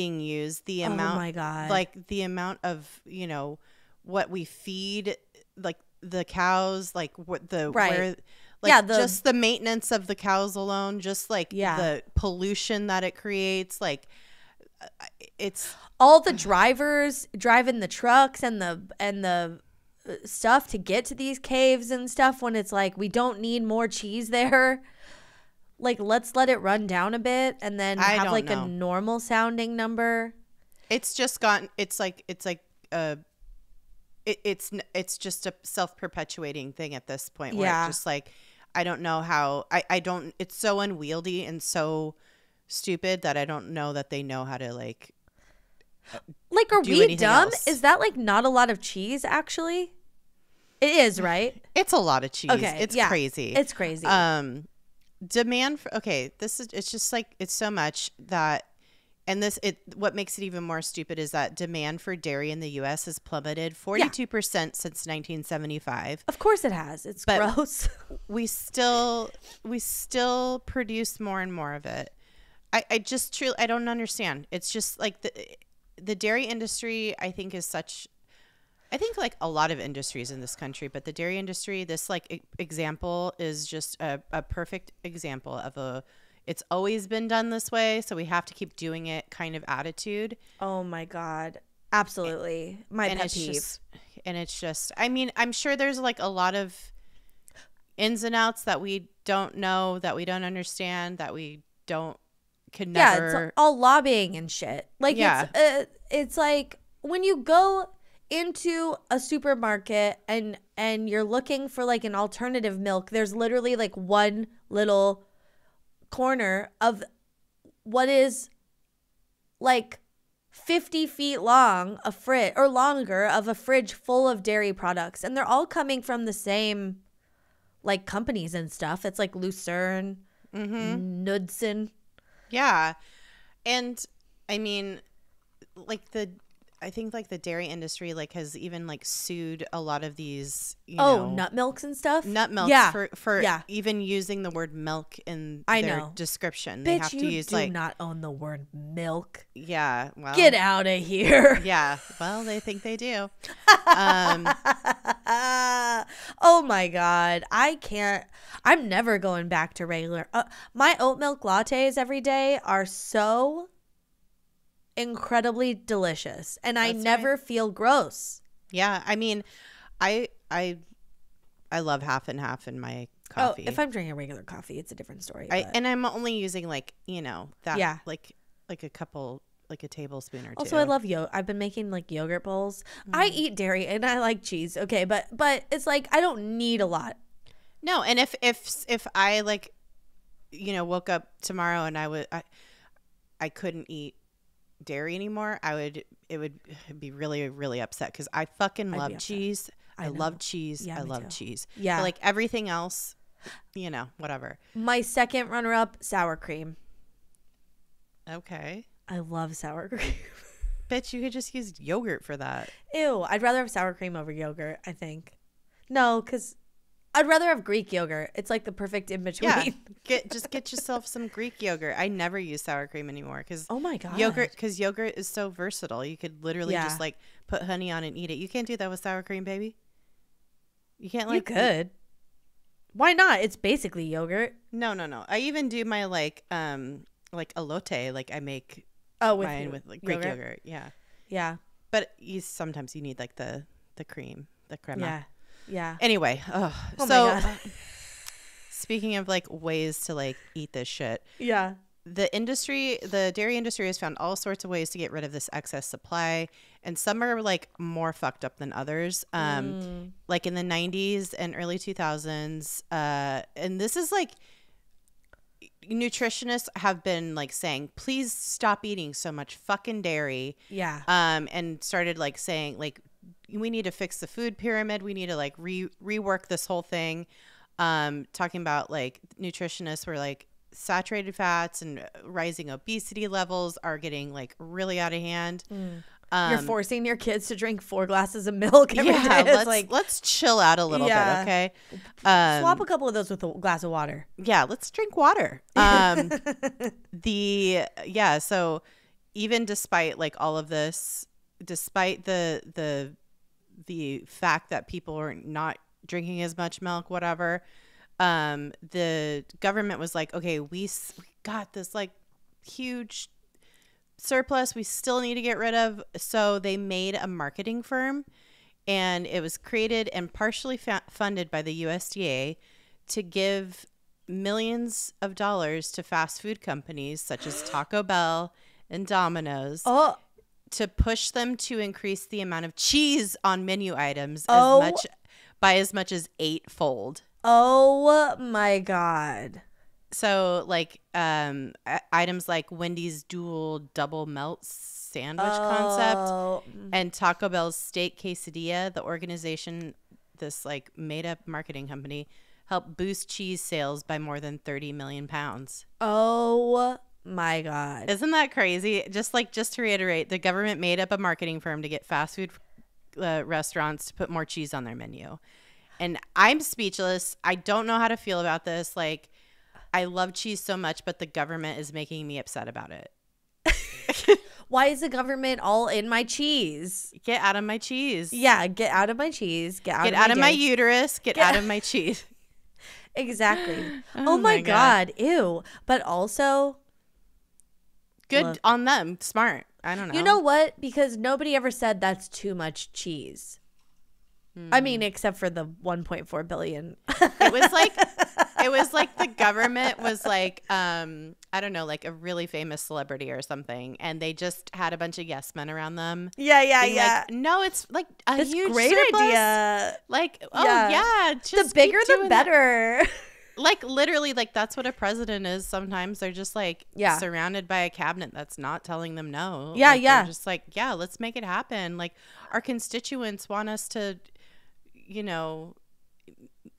being used, the Oh amount my God. like the amount of, you know, what we feed like the cows, like what the Right. where like Yeah, the- just the maintenance of the cows alone, just like Yeah. the pollution that it creates, like uh, it's All the drivers driving the trucks and the and the uh, stuff to get to these caves and stuff when it's like we don't need more cheese there. Like let's let it run down a bit and then I have like know. a normal sounding number. it's just gotten it's like it's like uh it, it's it's just a self-perpetuating thing at this point where Yeah. it's just like i don't know how i i don't it's so unwieldy and so stupid that i don't know that they know how to like Like are we dumb? else. Is that like not a lot of cheese actually? It is, right? it's a lot of cheese Okay, it's yeah. crazy It's crazy. um demand for okay this is it's just like it's so much that and this it what makes it even more stupid is that demand for dairy in the us has plummeted 42% since 1975 of course it has. It's but- gross. we still we still produce more and more of it i i just truly i don't understand it's just like the the dairy industry i think is such i think like a lot of industries in this country but the dairy industry this like e- example is just a, a perfect example of a it's always been done this way so we have to keep doing it kind of attitude oh my god. Absolutely. My and pet peeve. just and it's just i mean i'm sure there's like a lot of ins and outs that we don't know that we don't understand that we don't could yeah, never it's all lobbying and shit. Like Yeah. it's uh, it's like when you go into a supermarket and and you're looking for like an alternative milk, there's literally like one little corner of what is like 50 feet long a fridge or longer of a fridge full of dairy products. And they're all coming from the same like companies and stuff. It's like lucerne Mm-hmm. knudsen yeah. And i mean like the i think like the dairy industry like has even like sued a lot of these you oh know, nut milks and stuff? nut milks yeah. for for yeah. even using the word milk in I their know. description. They bitch have you to use do like not own the word milk. Yeah well get out of here. Yeah well they think they do. Um oh my god i can't i'm never going back to regular uh, my oat milk lattes every day are so incredibly delicious and i That's never feel gross Yeah, I mean, I I I love half and half in my coffee. oh if i'm drinking a regular coffee it's a different story I, and I'm only using like you know that Yeah. like like a couple like a tablespoon or two. Also, I love yo. I've been making like yogurt bowls. I mm. eat dairy and I like cheese. Okay, but but it's like I don't need a lot. no, and if if if I like you know woke up tomorrow and I would I I couldn't eat dairy anymore, I would it would be really really upset because I fucking love cheese. I I, love cheese. Yeah, I love too. cheese. Yeah. But like everything else, you know, whatever. My second runner up, sour cream. Okay. I love sour cream. Bet you could just use yogurt for that. Ew, I'd rather have sour cream over yogurt, I think. No, because I'd rather have Greek yogurt. It's like the perfect in between. Yeah, get just get yourself some Greek yogurt. I never use sour cream anymore because Oh my god. yogurt because yogurt is so versatile. You could literally Yeah. just like put honey on and eat it. You can't do that with sour cream, baby. You can't like You could. Why not? It's basically yogurt. No, no, no. I even do my like um like elote. Like I make Oh, with mine with like Greek yogurt. Yeah, Yeah. but you sometimes you need like the the cream, the crema. Yeah. Yeah. Anyway, ugh. Oh so speaking of like ways to like eat this shit, Yeah. the industry, the dairy industry has found all sorts of ways to get rid of this excess supply, and some are like more fucked up than others. Um, Mm. like in the 90s and early 2000s, uh, and this is like nutritionists have been like saying, please stop eating so much fucking dairy Yeah. um, and started like saying like we need to fix the food pyramid. We need to like re rework this whole thing. Um, talking about like nutritionists were like saturated fats and rising obesity levels are getting like really out of hand. You're Um, forcing your kids to drink four glasses of milk every day. yeah, It's let's like let's chill out a little Yeah. bit, okay? Um, swap a couple of those with a glass of water. yeah, let's drink water. Um, the yeah, so even despite like all of this, despite the the the fact that people are not drinking as much milk, whatever, um, the government was like, okay, we, we got this like huge surplus we still need to get rid of. So they made a marketing firm and it was created and partially fa- funded by the USDA to give millions of dollars to fast food companies such as Taco Bell and Domino's Oh, to push them to increase the amount of cheese on menu items Oh. as much by as much as eightfold. oh my god. So like um items like Wendy's dual double melt sandwich concept Oh, and Taco Bell's steak quesadilla, the organization this like made up marketing company helped boost cheese sales by more than 30 million pounds. Oh my god. Isn't that crazy? Just like just to reiterate, the government made up a marketing firm to get fast food uh, restaurants to put more cheese on their menu. And I'm speechless. I don't know how to feel about this. Like I love cheese so much, but the government is making me upset about it. Why is the government all in my cheese? Get out of my cheese. Yeah, get out of my cheese. Get out Get of out my of my uterus. Get, Get- out of my cheese. Exactly. Oh oh, my my god. Ew. But also, Good Look. on them. Smart. I don't know. you know what? Because nobody ever said that's too much cheese. I mean, except for the 1.4 billion. it was like it was like the government was like um I don't know, like a really famous celebrity or something, and they just had a bunch of yes men around them. yeah, yeah, yeah. like, no, it's like a That's huge great surplus. idea. Like, oh Yeah. yeah, The bigger the better. Like literally, like that's what a president is. Sometimes they're just like Yeah. surrounded by a cabinet that's not telling them no. Yeah, Like, yeah. Just like yeah, let's make it happen. Like our constituents want us to, you know,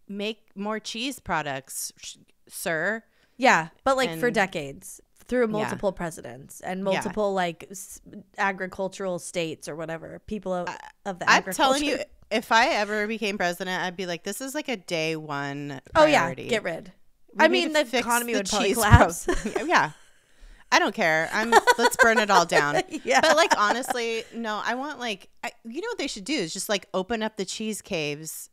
make more cheese products, sh- sir. yeah, but like for decades through Yeah. multiple presidents and Yeah. multiple like s- agricultural states or whatever. People of, of the I'm agriculture. telling you, if I ever became president, I'd be like, this is like a day one. Oh yeah, get rid. We I mean, the economy the would probably cheese collapse. problem. yeah, I don't care. I'm let's burn it all down. Yeah. But like honestly, no, I want like I, you know what they should do is just like open up the cheese caves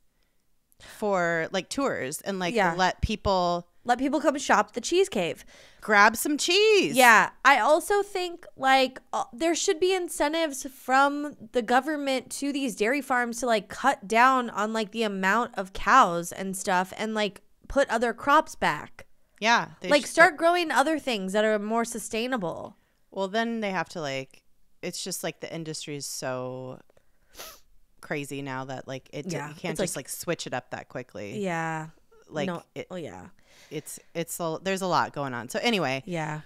for like tours and like Yeah. let people Let people come shop the cheese cave. Grab some cheese. Yeah, I also think like uh, there should be incentives from the government to these dairy farms to like cut down on like the amount of cows and stuff and like put other crops back. yeah. they like start growing other things that are more sustainable. Well, then they have to like. It's just like the industry is so crazy now that like it Yeah, you can't it's just like- like switch it up that quickly. Yeah. Like no, it, oh yeah. It's it's a, there's a lot going on. So anyway, Yeah.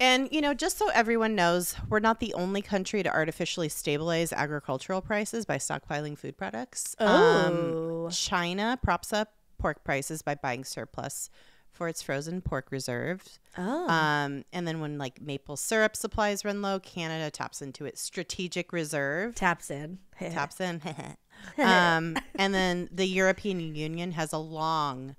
and you know, just so everyone knows, we're not the only country to artificially stabilize agricultural prices by stockpiling food products. Oh. Um, China props up pork prices by buying surplus for its frozen pork reserves. Oh. Um, and then when like maple syrup supplies run low, Canada taps into its strategic reserve. Taps in. taps in. um, and then the European Union has a long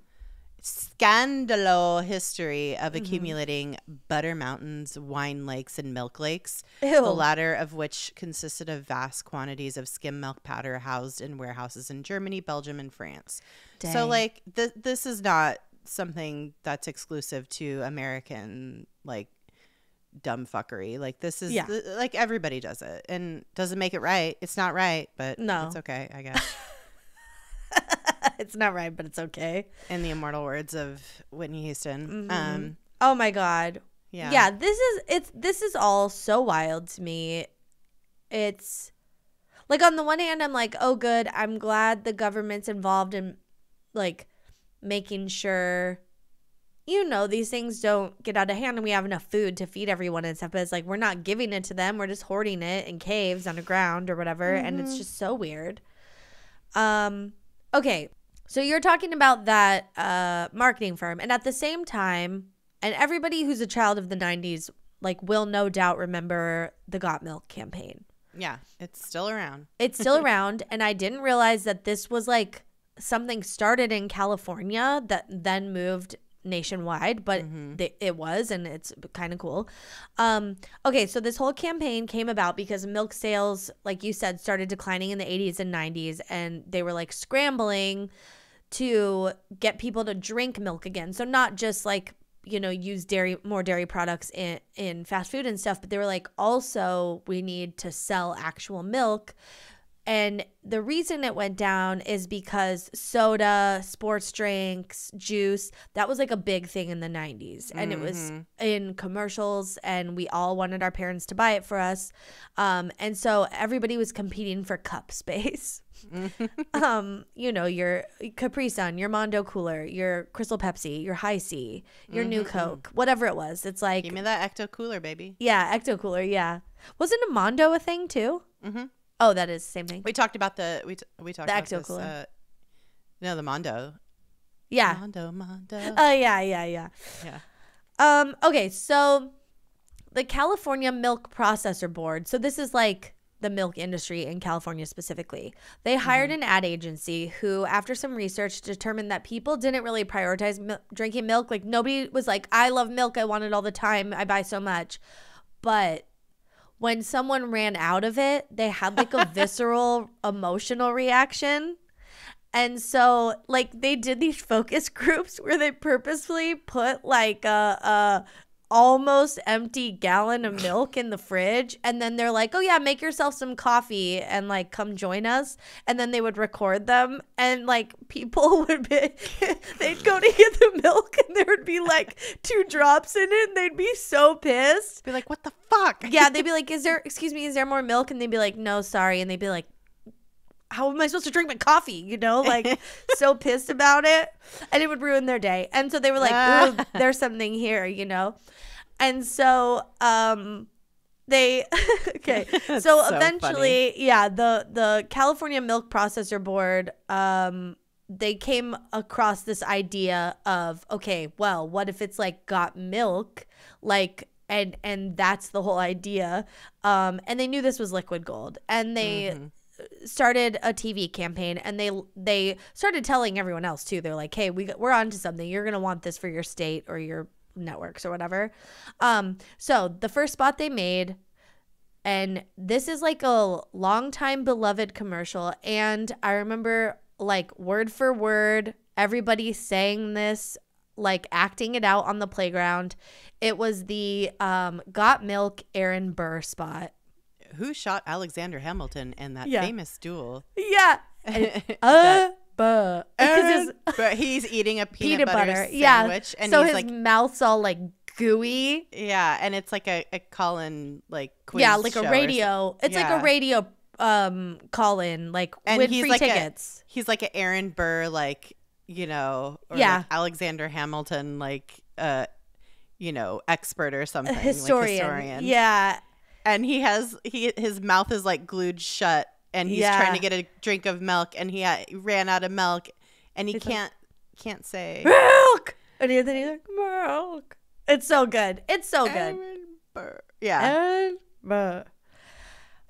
scandalo history of Mm-hmm. accumulating butter mountains, wine lakes, and milk lakes. Ew. The latter of which consisted of vast quantities of skim milk powder housed in warehouses in Germany, Belgium, and France. So, like, th- this is not something that's exclusive to American, like, dumb fuckery. Like, this is, Yeah. th- like, everybody does it and doesn't make it right. It's not right, but No. it's okay, I guess. it's not right, but it's okay. in the immortal words of Whitney Houston. Um, Oh my god. yeah. yeah this is it's this is all so wild to me it's like on the one hand i'm like oh good i'm glad the government's involved in like making sure you know these things don't get out of hand and we have enough food to feed everyone and stuff but it's like we're not giving it to them we're just hoarding it in caves underground or whatever and it's just so weird um okay so you're talking about that uh marketing firm and at the same time and everybody who's a child of the 90s like will no doubt remember the Got Milk campaign. Yeah, it's still around. It's still around and I didn't realize that this was like something started in California that then moved nationwide, but th- it was, and it's kind of cool. Um, okay, so this whole campaign came about because milk sales, like you said, started declining in the 80s and 90s, and they were like scrambling to get people to drink milk again. So not just like you know use dairy more dairy products in in fast food and stuff but they were like also we need to sell actual milk and the reason it went down is because soda, sports drinks, juice, that was like a big thing in the 90s. And it was in commercials, and we all wanted our parents to buy it for us. Um, and so everybody was competing for cup space. um, you know, your Capri Sun, your Mondo Cooler, your Crystal Pepsi, your High C, your New Coke, whatever it was. It's like, Give me that Ecto Cooler, baby. yeah, Ecto Cooler, yeah. Wasn't a Mondo a thing too? Mm-hmm. Oh, that is the same thing. We talked about the we t- we talked The about Ecto this, Cooler. Uh, no, the Mondo. Yeah. Mondo, Mondo. Oh, yeah, yeah, yeah. yeah. Um, okay, so the California Milk Processor Board, so this is like the milk industry in California specifically. They hired an ad agency who, after some research, determined that people didn't really prioritize drinking milk. Like, nobody was like, I love milk, I want it all the time, I buy so much. But when someone ran out of it, they had like a visceral emotional reaction. And so, like, they did these focus groups where they purposefully put like a, a almost empty gallon of milk in the fridge, and then they're like, "Oh yeah, make yourself some coffee and like come join us." And then they would record them, and like people would be, they'd go to get the milk, and there would be like two drops in it, and they'd be so pissed. Be like, what the fuck? Yeah, they'd be like, "Is there? Excuse me, is there more milk?" And they'd be like, "No, sorry," and they'd be like how am I supposed to drink my coffee? You know, like so pissed about it. And it would ruin their day. And so they were like, Ooh, there's something here, you know? And so um they okay. So, so eventually, yeah, the the California Milk Processor Board um they came across this idea of okay, well, what if it's like got milk like and and that's the whole idea. Um and they knew this was liquid gold. And they started a TV campaign and they they started telling everyone else too. They're like, "Hey, we we're onto something. You're going to want this for your state or your networks or whatever." Um so the first spot they made and this is like a long time beloved commercial and I remember like word for word everybody saying this like acting it out on the playground. It was the um Got Milk Aaron Burr spot. Who shot Alexander Hamilton in that Yeah. famous duel? Yeah. And, uh. Because his but he's eating a peanut, peanut butter, butter. Yeah. sandwich, and so he's his like, mouth's all like gooey. yeah, and it's like a, a call-in like quiz yeah, like a radio. It's like a radio um call in, like And free like a- tickets. he's like an Aaron Burr, like you know, or Yeah. like Alexander Hamilton, like uh, you know, expert or something, like historian. historian. Yeah. And he has he his mouth is like glued shut, and he's Yeah. trying to get a drink of milk, and he ha- ran out of milk, and he can't can't say Milk. And then he's like, milk. It's so good. It's so good. Yeah, And buh.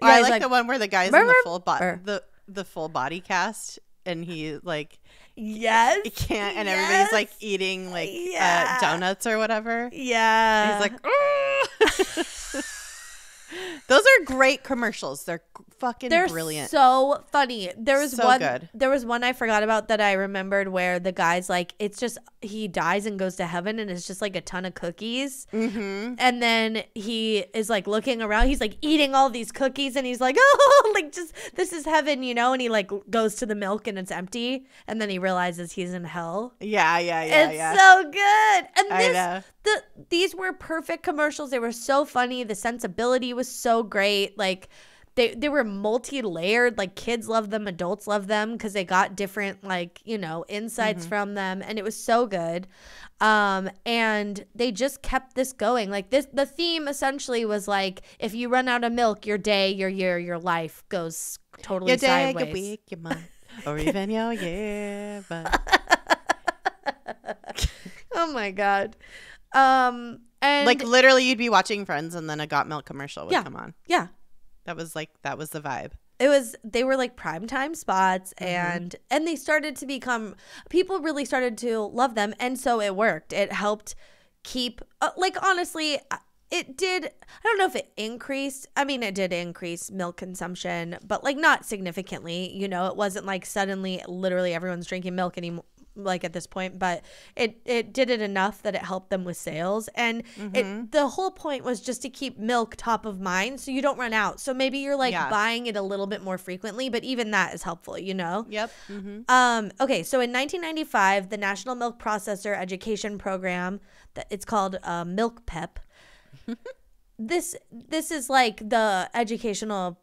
I he's like, the one where the guy's in the full body the the full body cast, and he like yes. he can't, and everybody's like eating like Yeah. uh, donuts or whatever. Yeah. He's like. Those are great commercials. They're fucking They're brilliant. so funny. There was So one. good. There was one I forgot about that I remembered where the guy's like, it's just he dies and goes to heaven, and it's just like a ton of cookies. mm-hmm. And then he is like looking around. He's like eating all these cookies, and he's like, oh, like just this is heaven, you know. And he like goes to the milk, and it's empty. And then he realizes he's in hell. Yeah, yeah, yeah, it's yeah. so good. And this, the these were perfect commercials. They were so funny. The sensibility was so great. Like they they were multi-layered. Like kids love them, adults love them because they got different like, you know, insights Mm-hmm. from them and it was so good. Um and they just kept this going. Like this the theme essentially was like if you run out of milk, your day, your year, your life goes totally your day, sideways. your week, your month, or even your year. But Oh my god. Um, and like literally, you'd be watching Friends, and then a Got Milk commercial would Yeah. come on. yeah, That was like that was the vibe. it was they were like prime time spots Mm-hmm. and and they started to become people really started to love them and so it worked it helped keep uh, like honestly uh, it did i don't know if it increased i mean it did increase milk consumption but like not significantly you know it wasn't like suddenly literally everyone's drinking milk anymore like at this point but it it did it enough that it helped them with sales and Mm-hmm. it the whole point was just to keep milk top of mind so you don't run out so maybe you're like Yeah. buying it a little bit more frequently but even that is helpful you know Yep. Mm-hmm. um, okay, so in 1995, the National Milk Processor Education Program, that it's called uh, Milk Pep. this this is like the educational.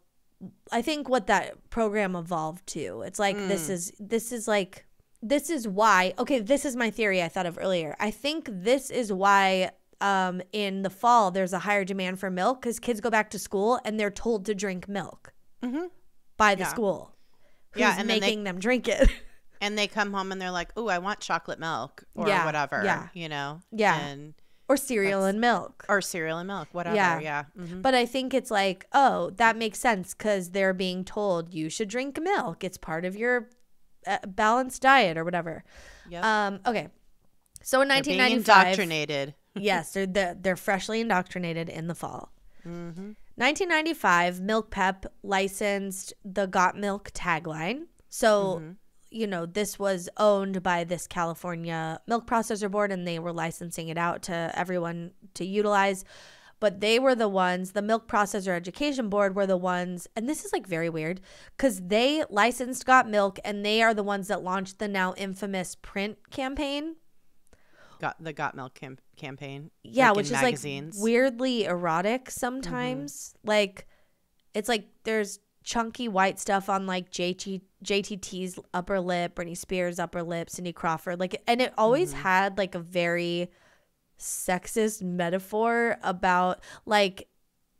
I think what that program evolved to. It's like this is this is like this is why. Okay, this is my theory. I thought of earlier. I think this is why. Um, in the fall, there's a higher demand for milk because kids go back to school and they're told to drink milk by the Yeah. school. Who's Yeah, and then they- making them drink it? And they come home and they're like, "Oh, I want chocolate milk or Yeah, whatever." yeah. You know. Yeah. And or cereal and milk. or cereal and milk, whatever. Yeah. Yeah. Mhm. But I think it's like, oh, that makes sense because they're being told you should drink milk. It's part of your balanced diet or whatever. Yep. Um, okay. So in They're 1995, indoctrinated. yes, they're, they're they're freshly indoctrinated in the fall. Mm-hmm. 1995, Milk Pep licensed the Got Milk tagline. So, Mm-hmm. you know, this was owned by this California milk processor board and they were licensing it out to everyone to utilize. But they were the ones, the milk processor education board were the ones, and this is like very weird because they licensed Got Milk and they are the ones that launched the now infamous print campaign. Got the Got Milk cam- campaign. Yeah, like which is magazines. like weirdly erotic sometimes. Mm-hmm. Like it's like there's chunky white stuff on like JT JTT's upper lip, Britney Spears upper lip, Cindy Crawford, like and it always mm-hmm. had like a very sexist metaphor about like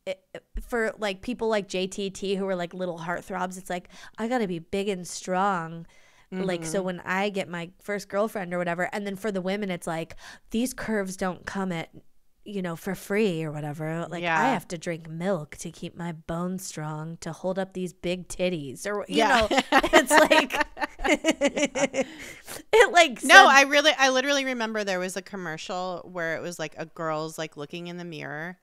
it, for like people like JTT who are like little heartthrobs, it's like I gotta be big and strong. Like so Mm-hmm. when I get my first girlfriend or whatever, and then for the women it's like these curves don't come at you know for free or whatever. Like I have to drink milk to keep my bones strong to hold up these big titties or you Yeah. know it's like it like No, said- I really, I literally remember there was a commercial where it was like a girl's like looking in the mirror,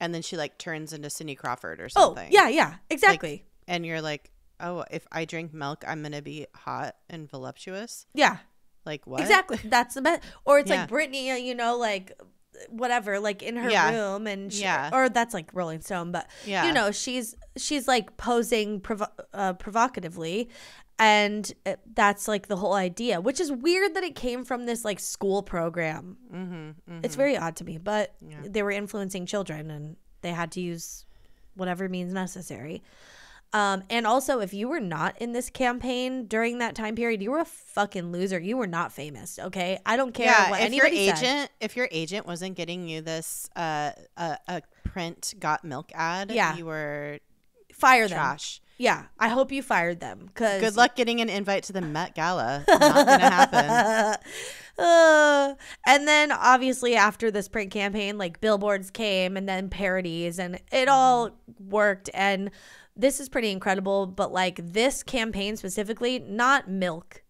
and then she like turns into Cindy Crawford or something. oh something. yeah yeah exactly and you're like, oh, if I drink milk, I'm gonna be hot and voluptuous. yeah Like what? Exactly. That's the best. Or it's Yeah. like Britney, you know, like whatever, like in her Yeah. room, and she, Yeah. or that's like Rolling Stone, but Yeah. you know, she's she's like posing provo- uh, provocatively, and uh, that's like the whole idea, which is weird that it came from this like school program. Mm-hmm, It's very odd to me, but they were influencing children, and they had to use whatever means necessary. Um, and also, if you were not in this campaign during that time period, you were a fucking loser. You were not famous. Okay, I don't care yeah. what if your agent, said. if your agent wasn't getting you this, uh, a, a print got milk ad, Yeah. you were Fire them. trash. Yeah, I hope you fired them. Cause Good luck getting an invite to the Met Gala. Not gonna happen. Uh, and then obviously after this print campaign, like billboards came and then parodies, and it all worked. And this is pretty incredible. But like this campaign specifically, not milk.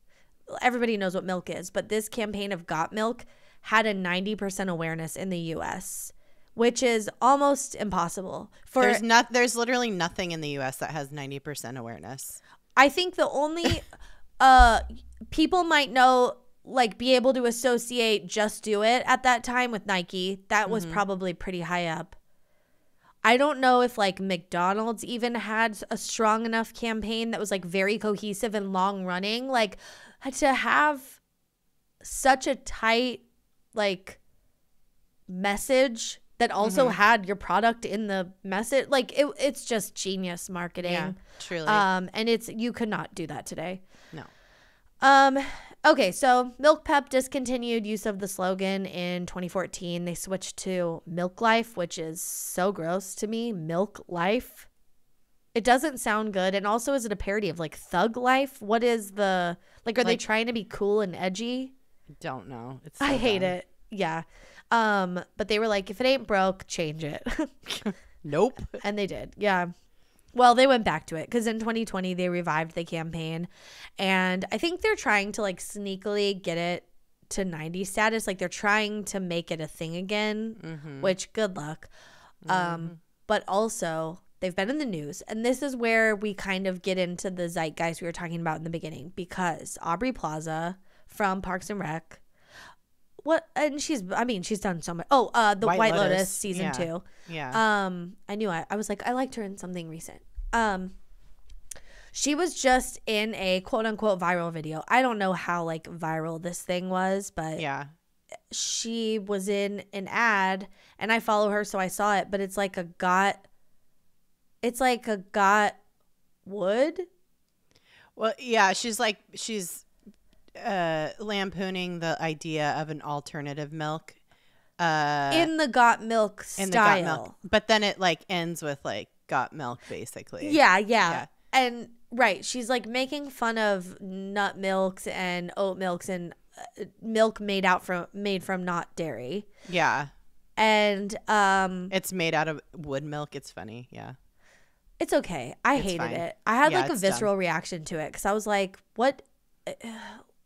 Everybody knows what milk is, but this campaign of Got Milk had a 90% awareness in the US, which is almost impossible. For There's not. There's literally nothing in the U.S. that has ninety percent awareness. I think the only uh people might know like be able to associate just do it at that time with Nike. That was probably pretty high up. I don't know if like McDonald's even had a strong enough campaign that was like very cohesive and long running. Like to have such a tight like message that also had your product in the message like it, it's just genius marketing Yeah, truly. um, and it's you could not do that today. no. Um, okay, so Milk Pep discontinued use of the slogan in 2014. They switched to Milk Life, which is so gross to me. Milk Life. It doesn't sound good. And also, is it a parody of like Thug Life? What is the like? Are they trying to be cool and edgy? I don't know. It's. I so hate dumb. it. Yeah. Um, but they were like, if it ain't broke, change it. Nope. and they did. Yeah. Well, they went back to it because in 2020 they revived the campaign, and I think they're trying to like sneakily get it to 90 status. Like they're trying to make it a thing again, Mm-hmm. which good luck. Um, but also they've been in the news, and this is where we kind of get into the zeitgeist we were talking about in the beginning because Aubrey Plaza from Parks and Rec. What and she's I mean she's done so much. Oh, uh, the White, White Lotus, Lotus, season yeah. two. Yeah. Um, I knew I, I was like, I liked her in something recent. Um, she was just in a quote unquote viral video. I don't know how like viral this thing was, but yeah. she was in an ad and I follow her, so I saw it, but it's like a got, it's like a got wood. Well, yeah, she's like she's uh lampooning the idea of an alternative milk. Uh in the got milk style. got milk. But then it like ends with like got milk basically. Yeah, yeah, Yeah. And right, she's like making fun of nut milks and oat milks and uh, milk made out from made from not dairy. Yeah. And um It's made out of wood milk. It's funny. Yeah. it's okay. I It's hated fine. it. I had Yeah, like a it's dumb. visceral reaction to it cuz I was like, what uh,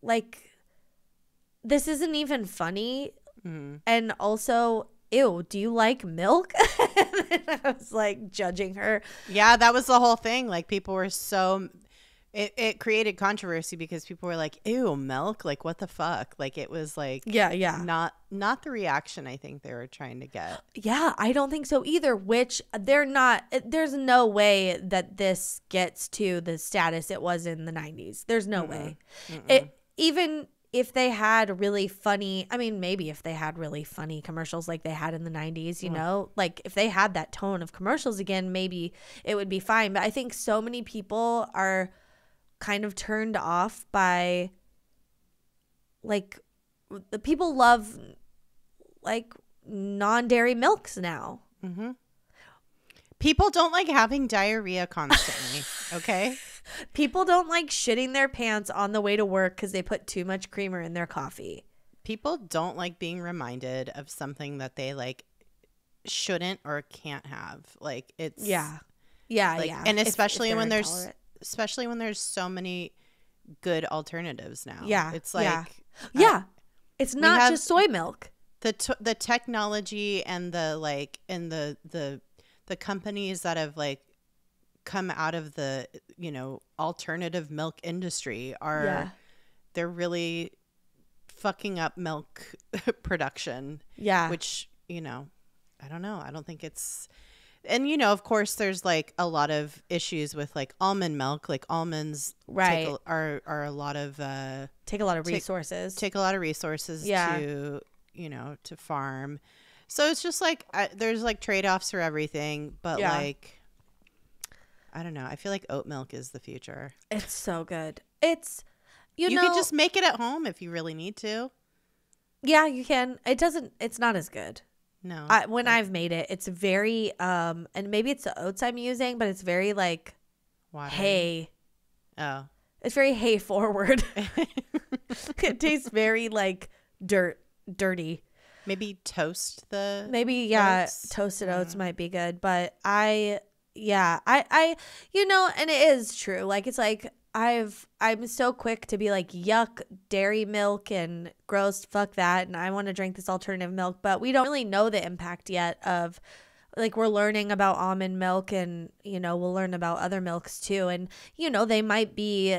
like this isn't even funny Mhm. and also ew, do you like milk? and I was like judging her. Yeah, that was the whole thing. Like people were so it, it created controversy because people were like, "Ew, milk! Like what the fuck?" Like it was like Yeah, yeah. not not the reaction I think they were trying to get. Yeah, I don't think so either. Which they're not. There's no way that this gets to the status it was in the '90s. There's no way. It even if they had really funny. I mean, maybe if they had really funny commercials like they had in the '90s, you know, like if they had that tone of commercials again, maybe it would be fine. But I think so many people are kind of turned off by like the people love like non-dairy milks now. Mm-hmm. People don't like having diarrhea constantly. okay. People don't like shitting their pants on the way to work because they put too much creamer in their coffee. People don't like being reminded of something that they like shouldn't or can't have. Like it's Yeah. Yeah, like yeah. and If- if especially they're when there's intolerant. especially when there's so many good alternatives now. Yeah, It's like yeah. I- Yeah. It's not just soy milk. the t- the technology and the like and the the the companies that have like come out of the you know alternative milk industry are Yeah. they're really fucking up milk production Yeah. which you know i don't know i don't think it's and you know of course there's like a lot of issues with like almond milk like almonds take Right. a, are are a lot of uh take a lot of resources. take a lot of resources Yeah. to you know to farm so it's just like I, there's like trade-offs for everything but Yeah. like i don't know i feel like oat milk is the future it's so good. It's you, you, know can just make it at home if you really need to yeah, you can. It doesn't it's not as good. no I, when but I've made it, it's very um and maybe it's the oats I'm using, but it's very like water. hay. oh It's very hay forward. it tastes very like dirt dirty. maybe toast the Maybe yeah, Oats? toasted oats Mm. might be good, but I yeah, I I you know, and it is true. Like it's like I've I'm so quick to be like yuck dairy milk and gross fuck that and I want to drink this alternative milk, but we don't really know the impact yet of like we're learning about almond milk and you know we'll learn about other milks too. And you know they might be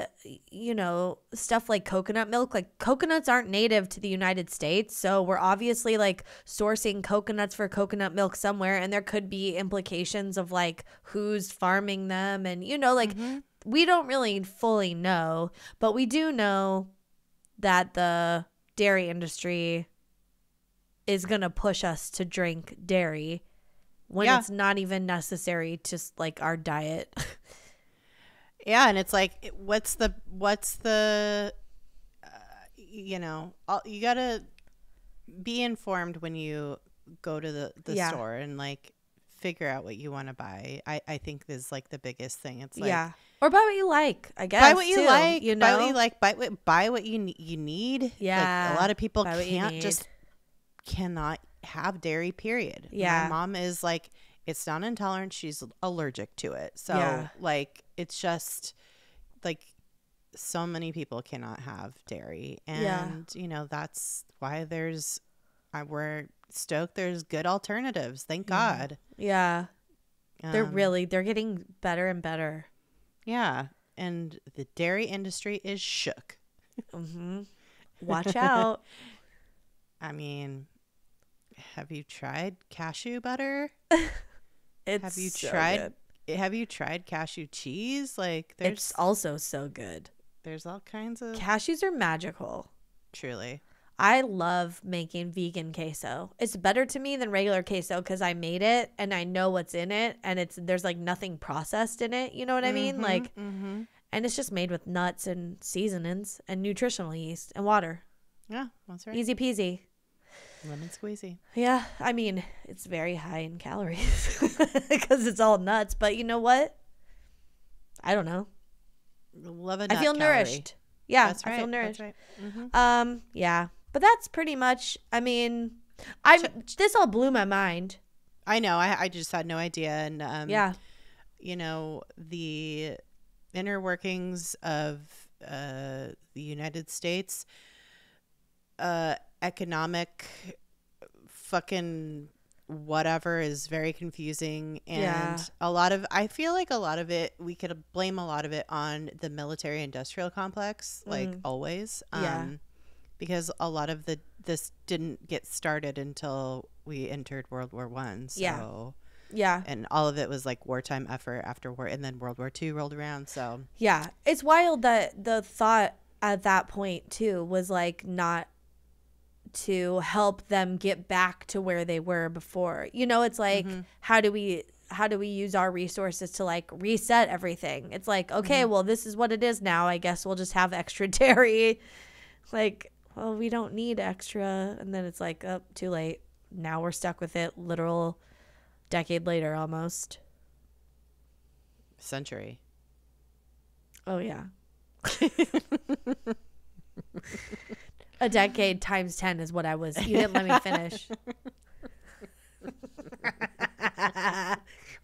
you know stuff like coconut milk. Like coconuts aren't native to the united states. So we're obviously like sourcing coconuts for coconut milk somewhere. And there could be implications of like who's farming them. And you know like Mhm. we don't really fully know. But we do know that the dairy industry is going to push us to drink dairy when Yeah. it's not even necessary to like our diet. yeah and it's like what's the what's the uh, you know all, you gotta be informed when you go to the, the Yeah. store and like figure out what you want to buy i i think is like the biggest thing it's like yeah. Or buy what you like, I guess. buy what you too, like you know. buy what you like buy what buy what you you need like Yeah, a lot of people can't just cannot have dairy. Period. Yeah. my mom is like, it's not intolerant. She's allergic to it. So Yeah. like, it's just like so many people cannot have dairy, and Yeah. you know that's why there's I we're stoked. There's good alternatives. Thank God. Yeah. They're Um, really they're getting better and better. yeah. And the dairy industry is shook. hmm Watch out. I mean, have you tried cashew butter? It's Have you so tried? good. Have you tried cashew cheese? Like there's It's also so good. there's all kinds of Cashews are magical. truly. I love making vegan queso. It's better to me than regular queso because I made it and I know what's in it and it's there's like nothing processed in it. You know what I mean? Like mm-hmm. and it's just made with nuts and seasonings and nutritional yeast and water. yeah, that's right. Easy peasy. Lemon squeezy. Yeah, I mean, it's very high in calories because it's all nuts, but you know what? I don't know. Love a I feel calorie. nourished. Yeah, That's I feel nourished. Right. hmm Um, yeah. But that's pretty much I mean, I this all blew my mind. I know. I I just had no idea, and um, yeah. you know the inner workings of uh, the United States uh, economic fucking whatever is very confusing and Yeah. a lot of I feel like a lot of it we could blame a lot of it on the military industrial complex like Mm. always Yeah. because a lot of the this didn't get started until we entered World War 1 so Yeah. Yeah. and all of it was like wartime effort after war and then world war ii rolled around so Yeah. It's wild that the thought at that point too was like not to help them get back to where they were before. You know, it's like mm-hmm. how do we how do we use our resources to like reset everything? It's like, okay, mm-hmm. well this is what it is now. I guess we'll just have extra dairy. Like, well, we don't need extra and then it's like, oh, too late. Now we're stuck with it literal decade later almost. century Oh yeah. A decade times 10 is what I was. You didn't let me finish.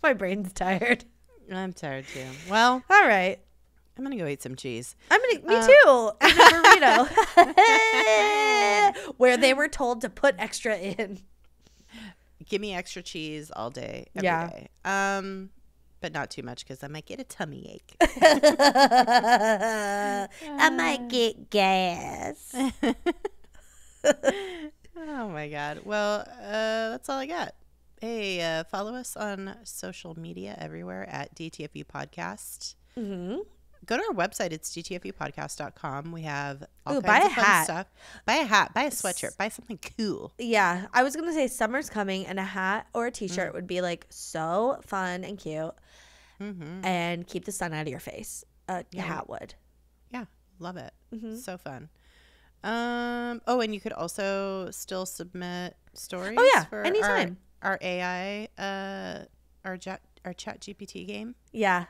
My brain's tired. i'm tired too well All right. i'm gonna go eat some cheese I'm gonna me Uh, too. In a burrito. Where they were told to put extra in. give me extra cheese all day every day. Yeah. um but not too much because i might get a tummy ache. I might get gas. oh my god. Well uh that's all i got. Hey uh follow us on social media everywhere at dtfu podcast. Hmm go to our website. It's dtfupodcast.com we have all Ooh, kinds buy a of fun hat. stuff. Buy a hat. Buy a sweatshirt. Buy something cool. Yeah, I was gonna say summer's coming, and a hat or a T-shirt would be like so fun and cute, mm-hmm. and keep the sun out of your face. A Yeah. hat would. yeah. Love it. Mhm. so fun. Um oh and you could also still submit stories Oh, yeah, for anytime. our, our ai uh our chat our chat gpt game? Yeah,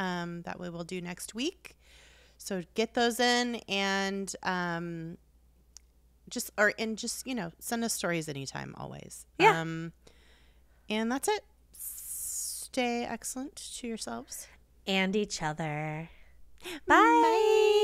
um, that we will do next week. So get those in and um, just or and just you know send us stories anytime, always. Yeah. Um, and that's it. Stay excellent to yourselves. and each other. Bye.